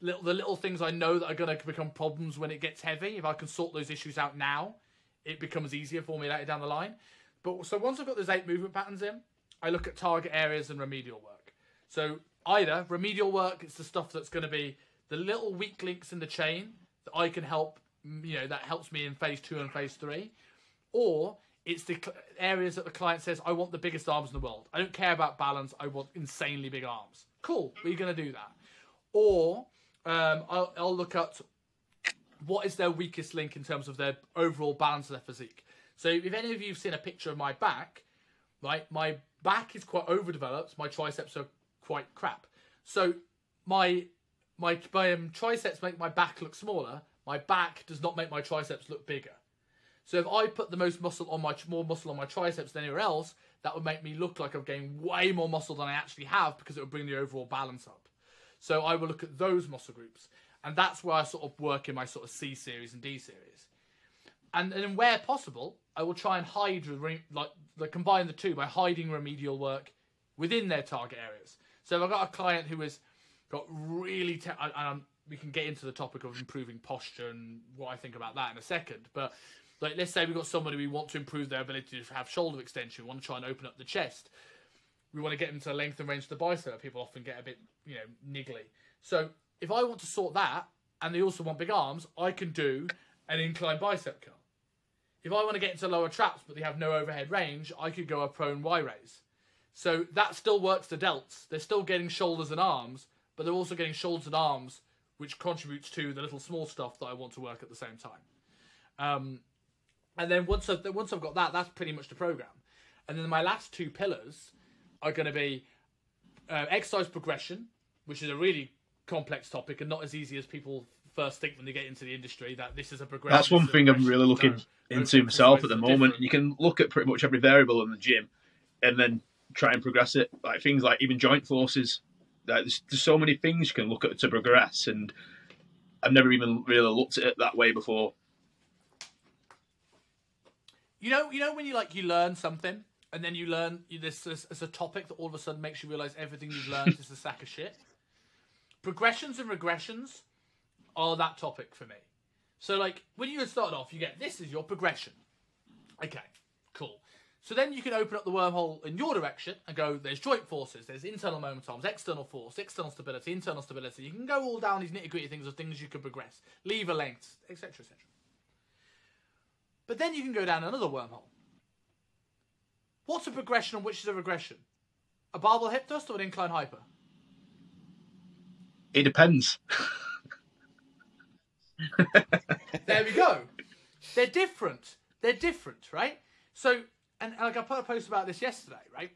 little the little things I know that are going to become problems when it gets heavy. If I can sort those issues out now, it becomes easier for me later down the line. But so once I've got those eight movement patterns in, I look at target areas and remedial work. So either remedial work, it's the stuff that's going to be the little weak links in the chain that I can help, mm, you know, that helps me in phase two and phase three, or it's the areas that the client says, I want the biggest arms in the world. I don't care about balance. I want insanely big arms. Cool. We're going to do that. Or um, I'll, I'll look at what is their weakest link in terms of their overall balance of their physique. So if any of you have seen a picture of my back, right, my back is quite overdeveloped. My triceps are quite crap. So my my, my um, triceps make my back look smaller. My back does not make my triceps look bigger. So if I put the most muscle on my more muscle on my triceps than anywhere else, that would make me look like I've gained way more muscle than I actually have because it would bring the overall balance up. So I will look at those muscle groups, and that's where I sort of work in my sort of C series and D series. And then where possible, I will try and hide like, like combine the two by hiding remedial work within their target areas. So if I've got a client who has got really, te- and we can get into the topic of improving posture and what I think about that in a second, but like let's say we've got somebody we want to improve their ability to have shoulder extension, we want to try and open up the chest we want to get them to length and range of the bicep. People often get a bit, you know, niggly. So if I want to sort that, and they also want big arms, I can do an incline bicep curl. If I want to get into lower traps, but they have no overhead range, I could go a prone Y raise. So that still works the delts. They're still getting shoulders and arms, but they're also getting shoulders and arms, which contributes to the little small stuff that I want to work at the same time. Um, and then once I've, once I've got that, that's pretty much the program. And then my last two pillars are going to be uh, exercise progression, which is a really complex topic and not as easy as people first think when they get into the industry that this is a progression. That's one thing I'm really looking no, into myself at the moment. Different. You can look at pretty much every variable in the gym and then try and progress it. Like things like even joint forces. Like there's, there's so many things you can look at to progress, and I've never even really looked at it that way before. You know, you know when you like you learn something and then you learn this as a topic that all of a sudden makes you realize everything you've learned is a sack of shit. Progressions and regressions are that topic for me. So, like, when you start off, you get this is your progression. Okay, cool. So then you can open up the wormhole in your direction and go, there's joint forces, there's internal moment arms, external force, external stability, internal stability. You can go all down these nitty gritty things of things you can progress, lever lengths, etc., etc. But then you can go down another wormhole What's a progression and which is a regression? A barbell hip thrust or an incline hyper? It depends. there we go. They're different. They're different, right? So, and, and like I put a post about this yesterday, right?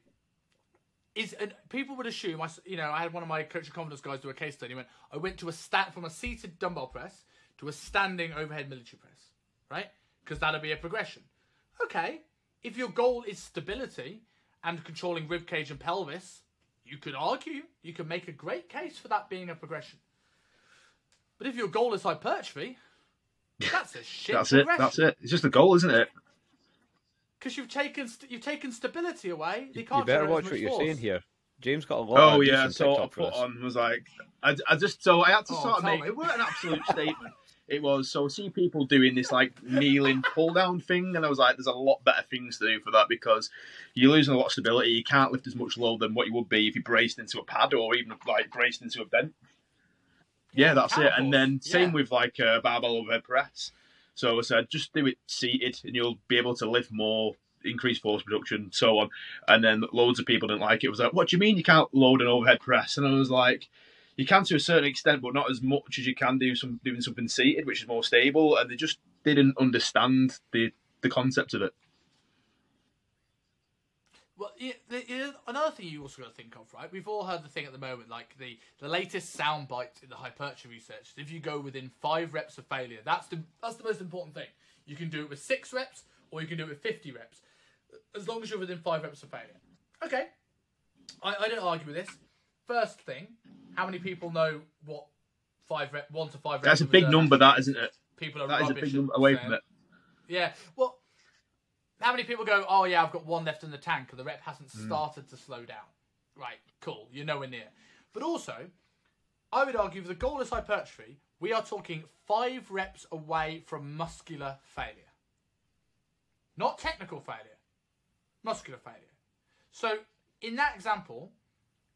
Is and people would assume I, you know, I had one of my coaching confidence guys do a case study. Went, I went to a stat from a seated dumbbell press to a standing overhead military press, right? Because that'd be a progression. Okay, if your goal is stability and controlling ribcage and pelvis, you could argue, you could make a great case for that being a progression. But if your goal is hypertrophy, that's a shit. That's it. That's it. It's just a goal, isn't it? Because you've taken st- you've taken stability away. They You can't better watch what you're force. saying here. James got a lot. Oh of yeah, so I TikTok for put on was like, I, I just so I had to Oh, sort of tell make me. it weren't an absolute statement. It was so I see people doing this like kneeling pull down thing, and I was like, there's a lot better things to do for that because you're losing a lot of stability. You can't lift as much load than what you would be if you braced into a pad or even like braced into a bent. Yeah, that's it. And then same yeah. with like a barbell overhead press. So I said, just do it seated, and you'll be able to lift more, increase force production, so on. And then loads of people didn't like it. It was like, what do you mean you can't load an overhead press? And I was like, you can to a certain extent, but not as much as you can do some doing something seated, which is more stable. And they just didn't understand the the concept of it. Well, another thing you also got to think of, right? We've all heard the thing at the moment, like the the latest soundbite in the hypertrophy research. If you go within five reps of failure, that's the that's the most important thing. You can do it with six reps, or you can do it with fifty reps, as long as you're within five reps of failure. Okay, I, I don't argue with this. First thing, how many people know what five rep, one to five reps? That's a big number, that isn't it? People are That is a big number away saying- from it. yeah. Well, how many people go, oh, yeah, I've got one left in the tank and the rep hasn't Hmm. started to slow down? Right, cool. You're nowhere near. But also, I would argue for the goal is hypertrophy, we are talking five reps away from muscular failure. Not technical failure, muscular failure. So, in that example,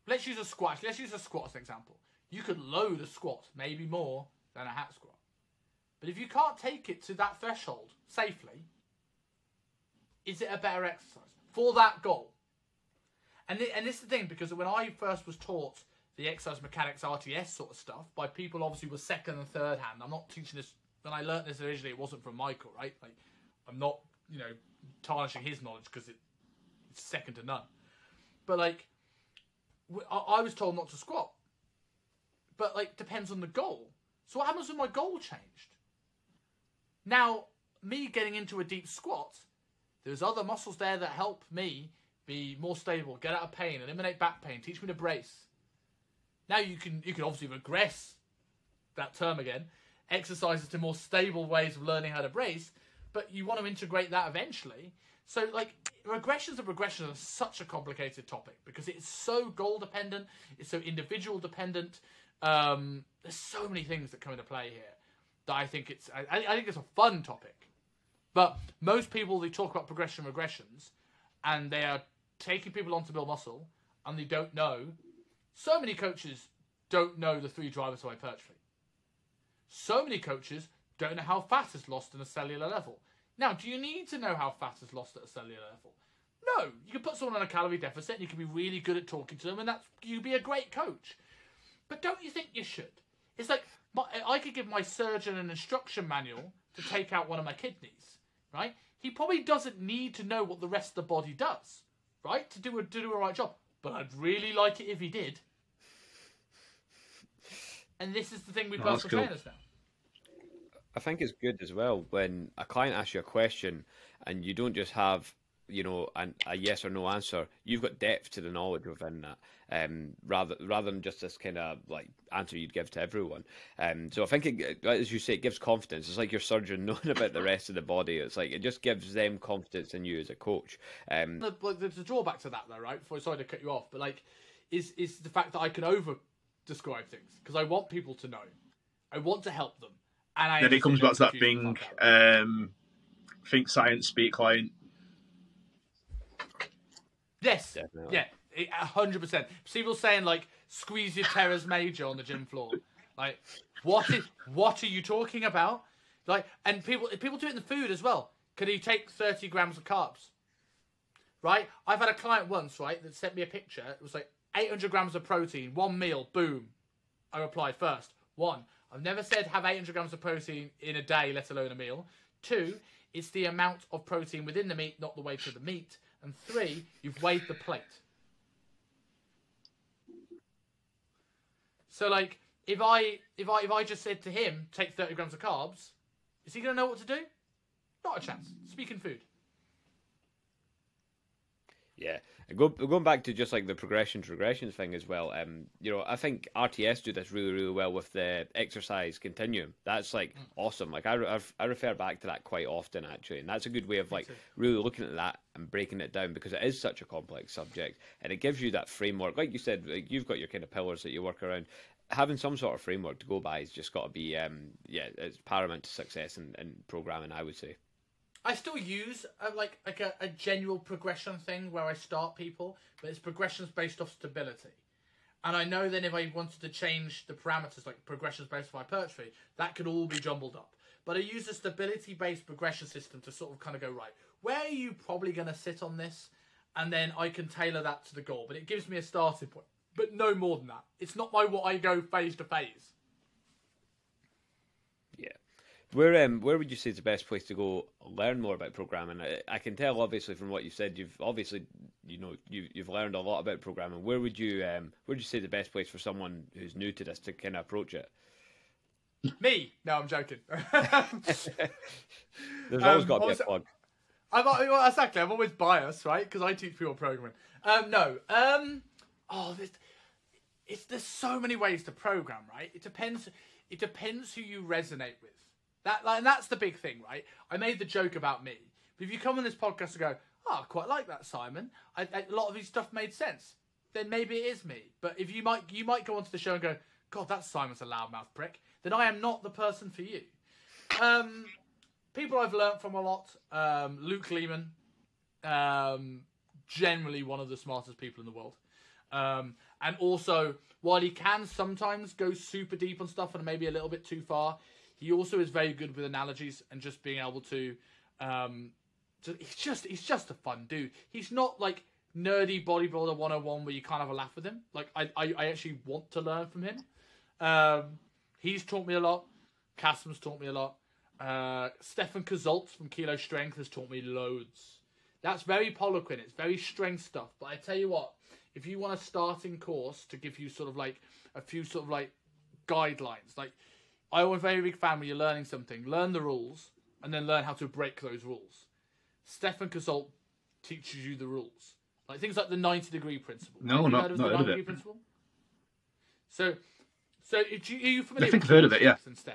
let's use a squat. Let's use a squat as an example. You could load a squat, maybe more than a hat squat. But if you can't take it to that threshold safely, is it a better exercise for that goal? And and this is the thing because when I first was taught the exercise mechanics RTS sort of stuff by people obviously was second and third hand. I'm not teaching this when I learnt this originally. It wasn't from Michael, right? Like I'm not you know tarnishing his knowledge because it, it's second to none. But like I, was told not to squat, but like depends on the goal. So what happens when my goal changed? Now, me getting into a deep squat, there's other muscles there that help me be more stable, get out of pain, eliminate back pain, teach me to brace. Now you can you can obviously regress that term again, exercises to more stable ways of learning how to brace, but you want to integrate that eventually. So like regressions and regressions are such a complicated topic because it's so goal dependent, it's so individual dependent. Um, there's so many things that come into play here that I think it's I, I think it's a fun topic. But most people they talk about progression regressions and they are taking people on to build muscle and they don't know. So many coaches don't know the three drivers of hypertrophy. So many coaches don't know how fat is lost in a cellular level. Now, do you need to know how fat is lost at a cellular level? No, you can put someone on a calorie deficit and you can be really good at talking to them, and that's you'd be a great coach. But don't you think you should? It's like my, I could give my surgeon an instruction manual to take out one of my kidneys, right? He probably doesn't need to know what the rest of the body does, right, to do a to do a right job. But I'd really like it if he did. And this is the thing Oh, that's personal cool. trainers now. I think it's good as well when a client asks you a question and you don't just have, you know, an, a yes or no answer. You've got depth to the knowledge within that, um, rather rather than just this kind of like answer you'd give to everyone. Um, so I think, it, as you say, it gives confidence. It's like your surgeon knowing about the rest of the body. It's like it just gives them confidence in you as a coach. Um, the, a drawback to that though, right? Before, sorry to cut you off, but like, is is the fact that I can over describe things because I want people to know, I want to help them, and I Then it comes back to that I'm thing. the fuck out. Um, think science, speak client. yes, Definitely. yeah, a hundred percent. People saying like, squeeze your teres major on the gym floor, like, what is what are you talking about? Like, and people people do it in the food as well. Could you take thirty grams of carbs? Right, I've had a client once, right, that sent me a picture. It was like 800 grams of protein, one meal, boom. I replied first, one, I've never said have 800 grams of protein in a day, let alone a meal. Two, it's the amount of protein within the meat, not the weight of the meat. And three, you've weighed the plate. So like, if I if I if I just said to him, take 30 grams of carbs, is he gonna know what to do? Not a chance. Speaking food. Yeah, go, going back to just like the progressions regressions thing as well. Um, you know, I think RTS do this really really well with the exercise continuum. That's like mm. awesome. Like I, I, I refer back to that quite often actually, and that's a good way of like really looking at that and breaking it down because it is such a complex subject, and it gives you that framework. Like you said, like you've got your kind of pillars that you work around. Having some sort of framework to go by has just got to be, um, yeah, it's paramount to success in, in programming. I would say. I still use a, like like a, a general progression thing where I start people, but it's progressions based off stability. And I know then if I wanted to change the parameters like progressions based off hypertrophy, that could all be jumbled up. But I use a stability based progression system to sort of kind of go right. Where are you probably going to sit on this? And then I can tailor that to the goal. But it gives me a starting point. But no more than that. It's not my what I go phase to phase. Where um where would you say is the best place to go learn more about programming? I, I can tell obviously from what you said you've obviously you know you you've learned a lot about programming. Where would you um where would you say the best place for someone who's new to this to kind of approach it? Me? No, I'm joking. There's always um, got to be a plug. I'm well, exactly. I'm always biased, right? Because I teach people programming. Um, no. Um, oh, there's, it's there's so many ways to program, right? It depends. It depends who you resonate with. That like, and that's the big thing, right? I made the joke about me. But if you come on this podcast and go, "Oh, I quite like that, Simon," I, I, a lot of his stuff made sense. Then maybe it is me. But if you might, you might go onto the show and go, "God, that Simon's a loudmouth prick." Then I am not the person for you. Um, people I've learned from a lot. Um, Luke Leaman, um, generally one of the smartest people in the world. Um, and also, while he can sometimes go super deep on stuff and maybe a little bit too far, he also is very good with analogies and just being able to. Um, to, he's just he's just a fun dude. He's not like nerdy bodybuilder 101 where you can't have a laugh with him. Like I, I, I actually want to learn from him. Um, he's taught me a lot. Cassim's taught me a lot. Uh, Stefan Cazeault from Kilo Strength has taught me loads. That's very Poliquin. It's very strength stuff. But I tell you what, if you want a starting course to give you sort of like a few sort of like guidelines, like I'm a very big fan when you're learning something. Learn the rules and then learn how to break those rules. Stefan Cazeault teaches you the rules. Like things like the 90 degree principle. No, not, heard of not the 90 degree principle? So, so are you familiar I think I've heard of it, yeah. And Steph?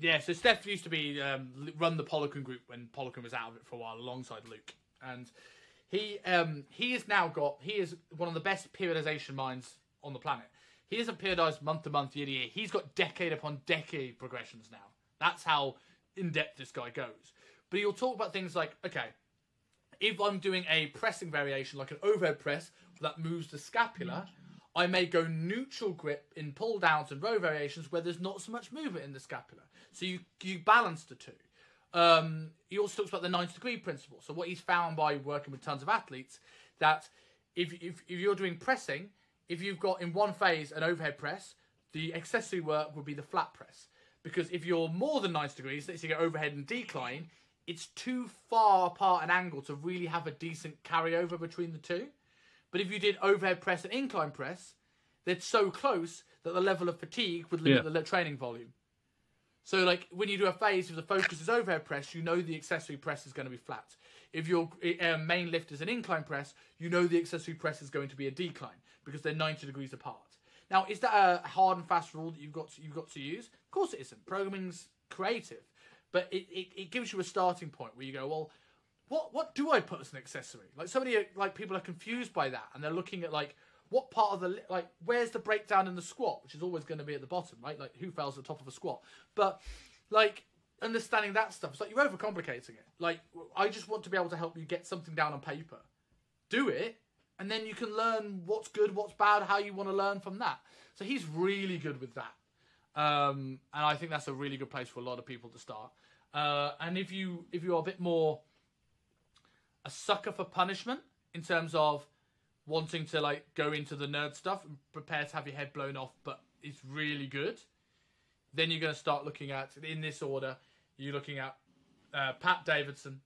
Yeah, so Steph used to be um, run the Poliquin group when Poliquin was out of it for a while alongside Luke. And he um, he has now got, he is one of the best periodization minds on the planet. He isn't periodized month to month, year to year. He's got decade upon decade progressions now. That's how in depth this guy goes. But he'll talk about things like, okay, if I'm doing a pressing variation, like an overhead press that moves the scapula, I may go neutral grip in pull downs and row variations where there's not so much movement in the scapula. So you you balance the two. Um, he also talks about the 90 degree principle. So what he's found by working with tons of athletes that if if, if you're doing pressing if you've got in one phase an overhead press, the accessory work would be the flat press. Because if you're more than 90 degrees, let's say you go overhead and decline, it's too far apart an angle to really have a decent carryover between the two. But if you did overhead press and incline press, they're so close that the level of fatigue would limit yeah. the training volume. So, like when you do a phase, if the focus is overhead press, you know the accessory press is going to be flat. If your uh, main lift is an incline press, you know the accessory press is going to be a decline because they're 90 degrees apart. Now, is that a hard and fast rule that you've got to, you've got to use? Of course it isn't. Programming's creative, but it, it, it gives you a starting point where you go, well, what what do I put as an accessory? Like so many like people are confused by that, and they're looking at like what part of the like where's the breakdown in the squat, which is always going to be at the bottom, right? Like who fails at the top of a squat, but like understanding that stuff, it's like you're overcomplicating it. Like I just want to be able to help you get something down on paper, do it, and then you can learn what's good, what's bad, how you want to learn from that. So he's really good with that, um, and I think that's a really good place for a lot of people to start. Uh, and if you if you're a bit more a sucker for punishment in terms of wanting to like go into the nerd stuff and prepare to have your head blown off, but it's really good, then you're going to start looking at in this order. You're looking at uh, Pat Davidson,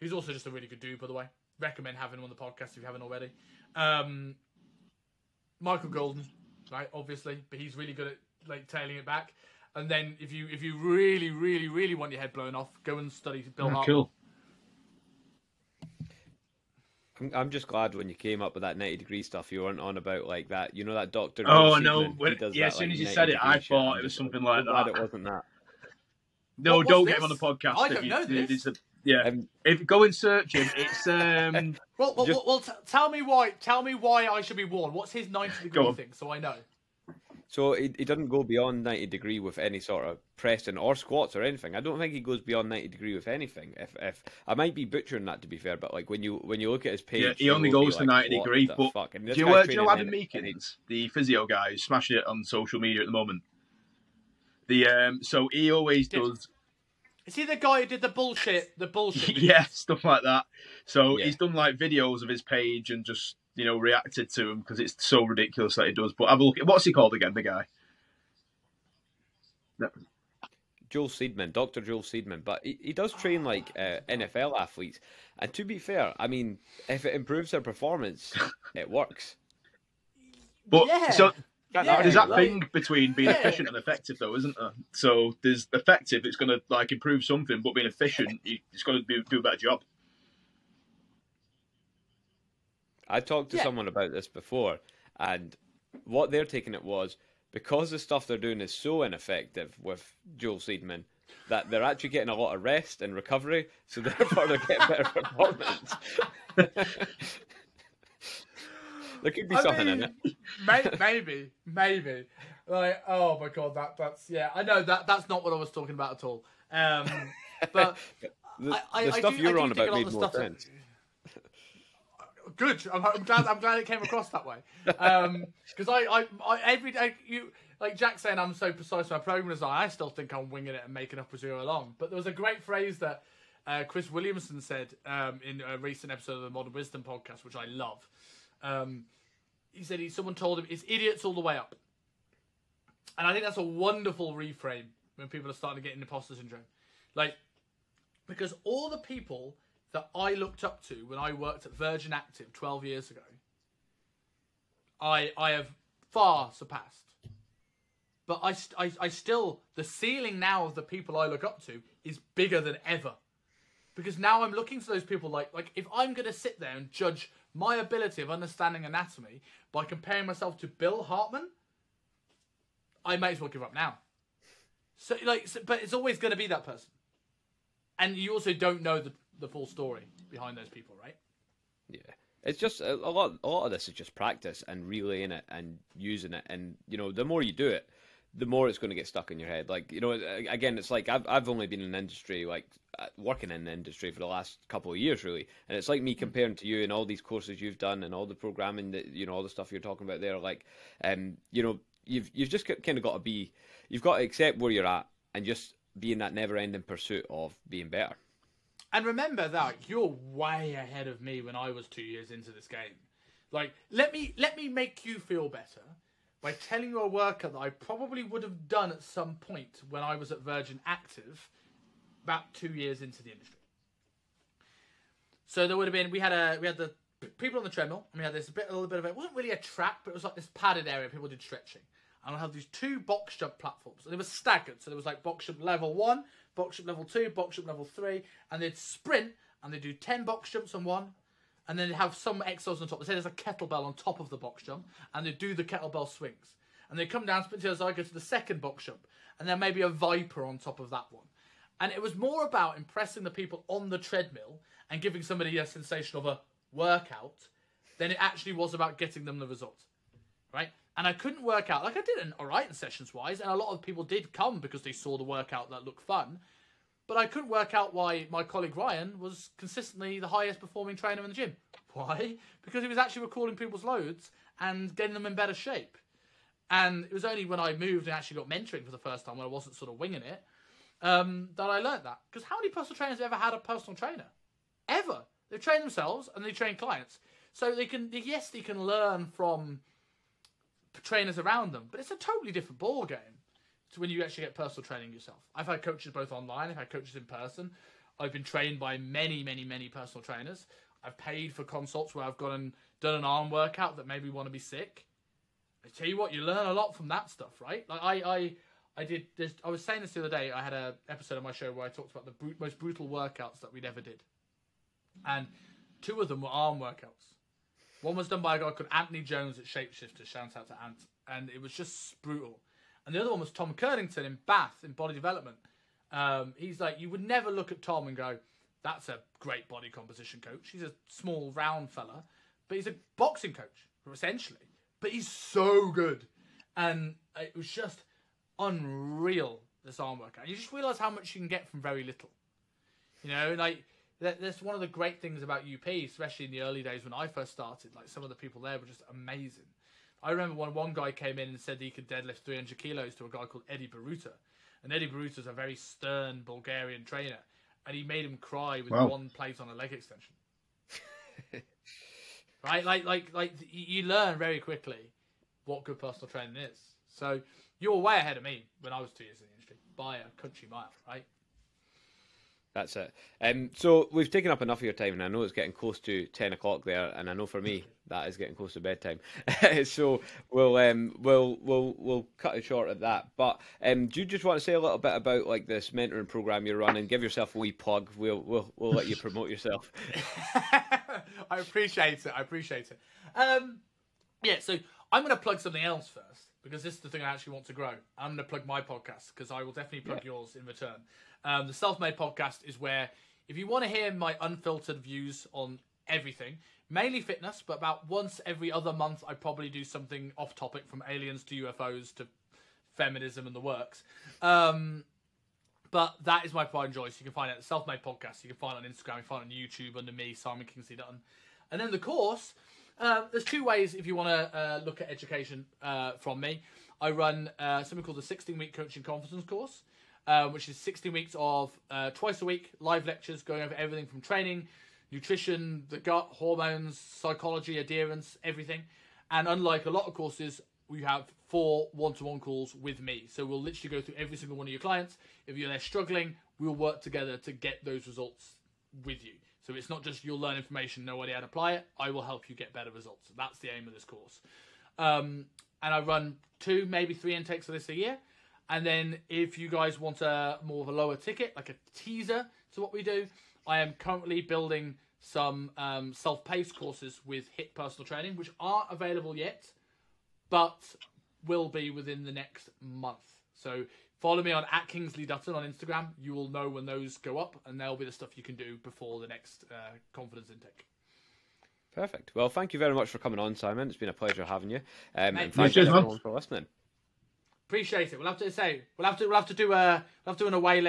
who's also just a really good dude, by the way recommend having him on the podcast if you haven't already. Um, Michael Golden, right? Obviously, but he's really good at like tailing it back. And then if you if you really really really want your head blown off, go and study Bill oh, Cool. I'm, I'm just glad when you came up with that 90 degree stuff, you weren't on about like that. You know that Doctor. Oh no! When, yeah, as soon like, as you said it, I thought it was something like that. It wasn't that. No, what, don't get him on the podcast. I don't you, know this. A, yeah, um, if go and search him, it's um. well, well, just, well, t- tell me why. Tell me why I should be warned. What's his 90 degree thing, so I know. So he, he doesn't go beyond 90 degree with any sort of pressing or squats or anything. I don't think he goes beyond 90 degree with anything. If if I might be butchering that to be fair, but like when you when you look at his page, yeah, he only goes to like, 90 degree. But fuck? do you, uh, do you know Adam Meakins, the physio guy, who's smashing it on social media at the moment? The um, so he always does. Is he the guy who did the bullshit? The bullshit. yeah, stuff like that. So yeah. he's done like videos of his page and just you know, reacted to him because it's so ridiculous that he does. But have a look at what's he called again, the guy? No. Joel Seedman, Dr. Joel Seedman, but he, he does train like uh, NFL athletes. And to be fair, I mean, if it improves their performance, it works. But yeah. so yeah, there's that like, thing between being yeah. efficient and effective, though, isn't there? So there's effective, it's going to like improve something, but being efficient, it's going to do, do a better job. I talked to yeah. someone about this before, and what they're taking it was because the stuff they're doing is so ineffective with Joel Seedman that they're actually getting a lot of rest and recovery, so therefore they're getting better performance. there could be I something mean, in it. Maybe, maybe, maybe. Like, oh my god, that that's yeah. I know that that's not what I was talking about at all. Um, but the, I, the stuff do, you're on about made more sense. That, good. I'm, I'm, glad. I'm glad it came across that way. Because um, I, I, I, every day you like Jack saying I'm so precise with my program design. I still think I'm winging it and making up as we go along. But there was a great phrase that uh, Chris Williamson said um, in a recent episode of the Modern Wisdom podcast, which I love. Um, he said he someone told him it's idiots all the way up, and I think that's a wonderful reframe when people are starting to get imposter syndrome, like because all the people that I looked up to when I worked at Virgin Active 12 years ago, I I have far surpassed. But I, I, I still, the ceiling now of the people I look up to is bigger than ever. Because now I'm looking for those people like, like if I'm going to sit there and judge my ability of understanding anatomy by comparing myself to Bill Hartman, I may as well give up now. So like, so, but it's always going to be that person. And you also don't know the the full story behind those people, right? Yeah. It's just a, lot. A lot of this is just practice and relaying it and using it, and you know, the more you do it, the more it's going to get stuck in your head. Like you know, again, it's like I've I've only been in industry, like uh, working in the industry for the last couple of years, really, and it's like me comparing to you and all these courses you've done and all the programming that you know, all the stuff you're talking about there. Like, um, you know, you've you've just kind of got to be, you've got to accept where you're at and just be in that never-ending pursuit of being better. And remember that you're way ahead of me when I was two years into this game. Like, let me let me make you feel better by telling you a workout that I probably would have done at some point when I was at Virgin Active, about two years into the industry. So there would have been we had a we had the people on the treadmill, and we had this bit a little bit of it wasn't really a track, but it was like this padded area. People did stretching, and I had these two box jump platforms, and they were staggered. So there was like box jump level one, box jump level two, box jump level three, and they'd sprint and they'd do 10 box jumps on one, and then they have some exos on top. They say there's a kettlebell on top of the box jump, and they do the kettlebell swings. And they come down, to the go to the second box jump, and then maybe a viper on top of that one. And it was more about impressing the people on the treadmill and giving somebody a sensation of a workout than it actually was about getting them the result. Right? and I couldn't work out. Like I did an alright in sessions wise, and a lot of people did come because they saw the workout that looked fun. But I couldn't work out why my colleague Ryan was consistently the highest performing trainer in the gym. Why? Because he was actually recalling people's loads and getting them in better shape. And it was only when I moved and actually got mentoring for the first time, when I wasn't sort of winging it, um, that I learned that. Because how many personal trainers have ever had a personal trainer? Ever. They train themselves and they train clients. So they can, yes, they can learn from trainers around them. But it's a totally different ball game to when you actually get personal training yourself. I've had coaches both online, I've had coaches in person. I've been trained by many, many, many personal trainers. I've paid for consults where I've gone and done an arm workout that made me want to be sick. I tell you what, you learn a lot from that stuff, right? Like I, I, I did. This, I was saying this the other day. I had a episode of my show where I talked about the most brutal workouts that we'd ever did, and two of them were arm workouts. One was done by a guy called Anthony Jones at Shapeshifter. Shout out to Ant, and it was just brutal. And the other one was Tom Kernington in Bath in body development. Um, he's like, you would never look at Tom and go, that's a great body composition coach. He's a small, round fella, but he's a boxing coach, essentially. But he's so good. And it was just unreal, this arm workout. And you just realize how much you can get from very little. You know, like, that's one of the great things about UP, especially in the early days when I first started. Like, some of the people there were just amazing. I remember when one guy came in and said he could deadlift 300 kilos to a guy called Eddie Baruta. And Eddie Baruta is a very stern Bulgarian trainer. And he made him cry with wow. one plate on a leg extension. right? Like, like, like you learn very quickly what good personal training is. So you were way ahead of me when I was two years in the industry by a country mile, right? That's it. Um, so we've taken up enough of your time, and I know it's getting close to ten o'clock there, and I know for me that is getting close to bedtime. so we'll um, we'll we'll we'll cut it short at that. But um, do you just want to say a little bit about like this mentoring program you're running? Give yourself a wee plug. We'll we'll we'll let you promote yourself. I appreciate it. I appreciate it. Um, yeah. So I'm going to plug something else first because this is the thing I actually want to grow. I'm going to plug my podcast because I will definitely plug yeah. yours in return. Um, the Self Made Podcast is where, if you want to hear my unfiltered views on everything, mainly fitness, but about once every other month, I probably do something off topic from aliens to UFOs to feminism and the works. Um, but that is my pride and joy. So you can find it at the Self Made Podcast. You can find it on Instagram. You can find it on YouTube under me, Simon Kingsley Dutton. And then the course, uh, there's two ways if you want to uh, look at education uh, from me. I run uh, something called the 16 week coaching confidence course uh, which is 16 weeks of twice a week live lectures going over everything from training, nutrition, the gut, hormones, psychology, adherence, everything. And unlike a lot of courses, we have four one-to-one calls with me. So we'll literally go through every single one of your clients. If you're there struggling, we'll work together to get those results with you. So it's not just you'll learn information, know how to apply it. I will help you get better results. That's the aim of this course. Um, and I run two, maybe three intakes of this a year. And then if you guys want a more of a lower ticket, like a teaser to what we do, I am currently building some um, self-paced courses with HIT Personal Training, which aren't available yet, but will be within the next month. So follow me on at Kingsley Dutton on Instagram. You will know when those go up, and they'll be the stuff you can do before the next uh, confidence intake. Perfect. Well, thank you very much for coming on, Simon. It's been a pleasure having you. Um, and thank you everyone for listening. Appreciate it. We'll have to say we'll have to we'll have to do a we'll have to do an away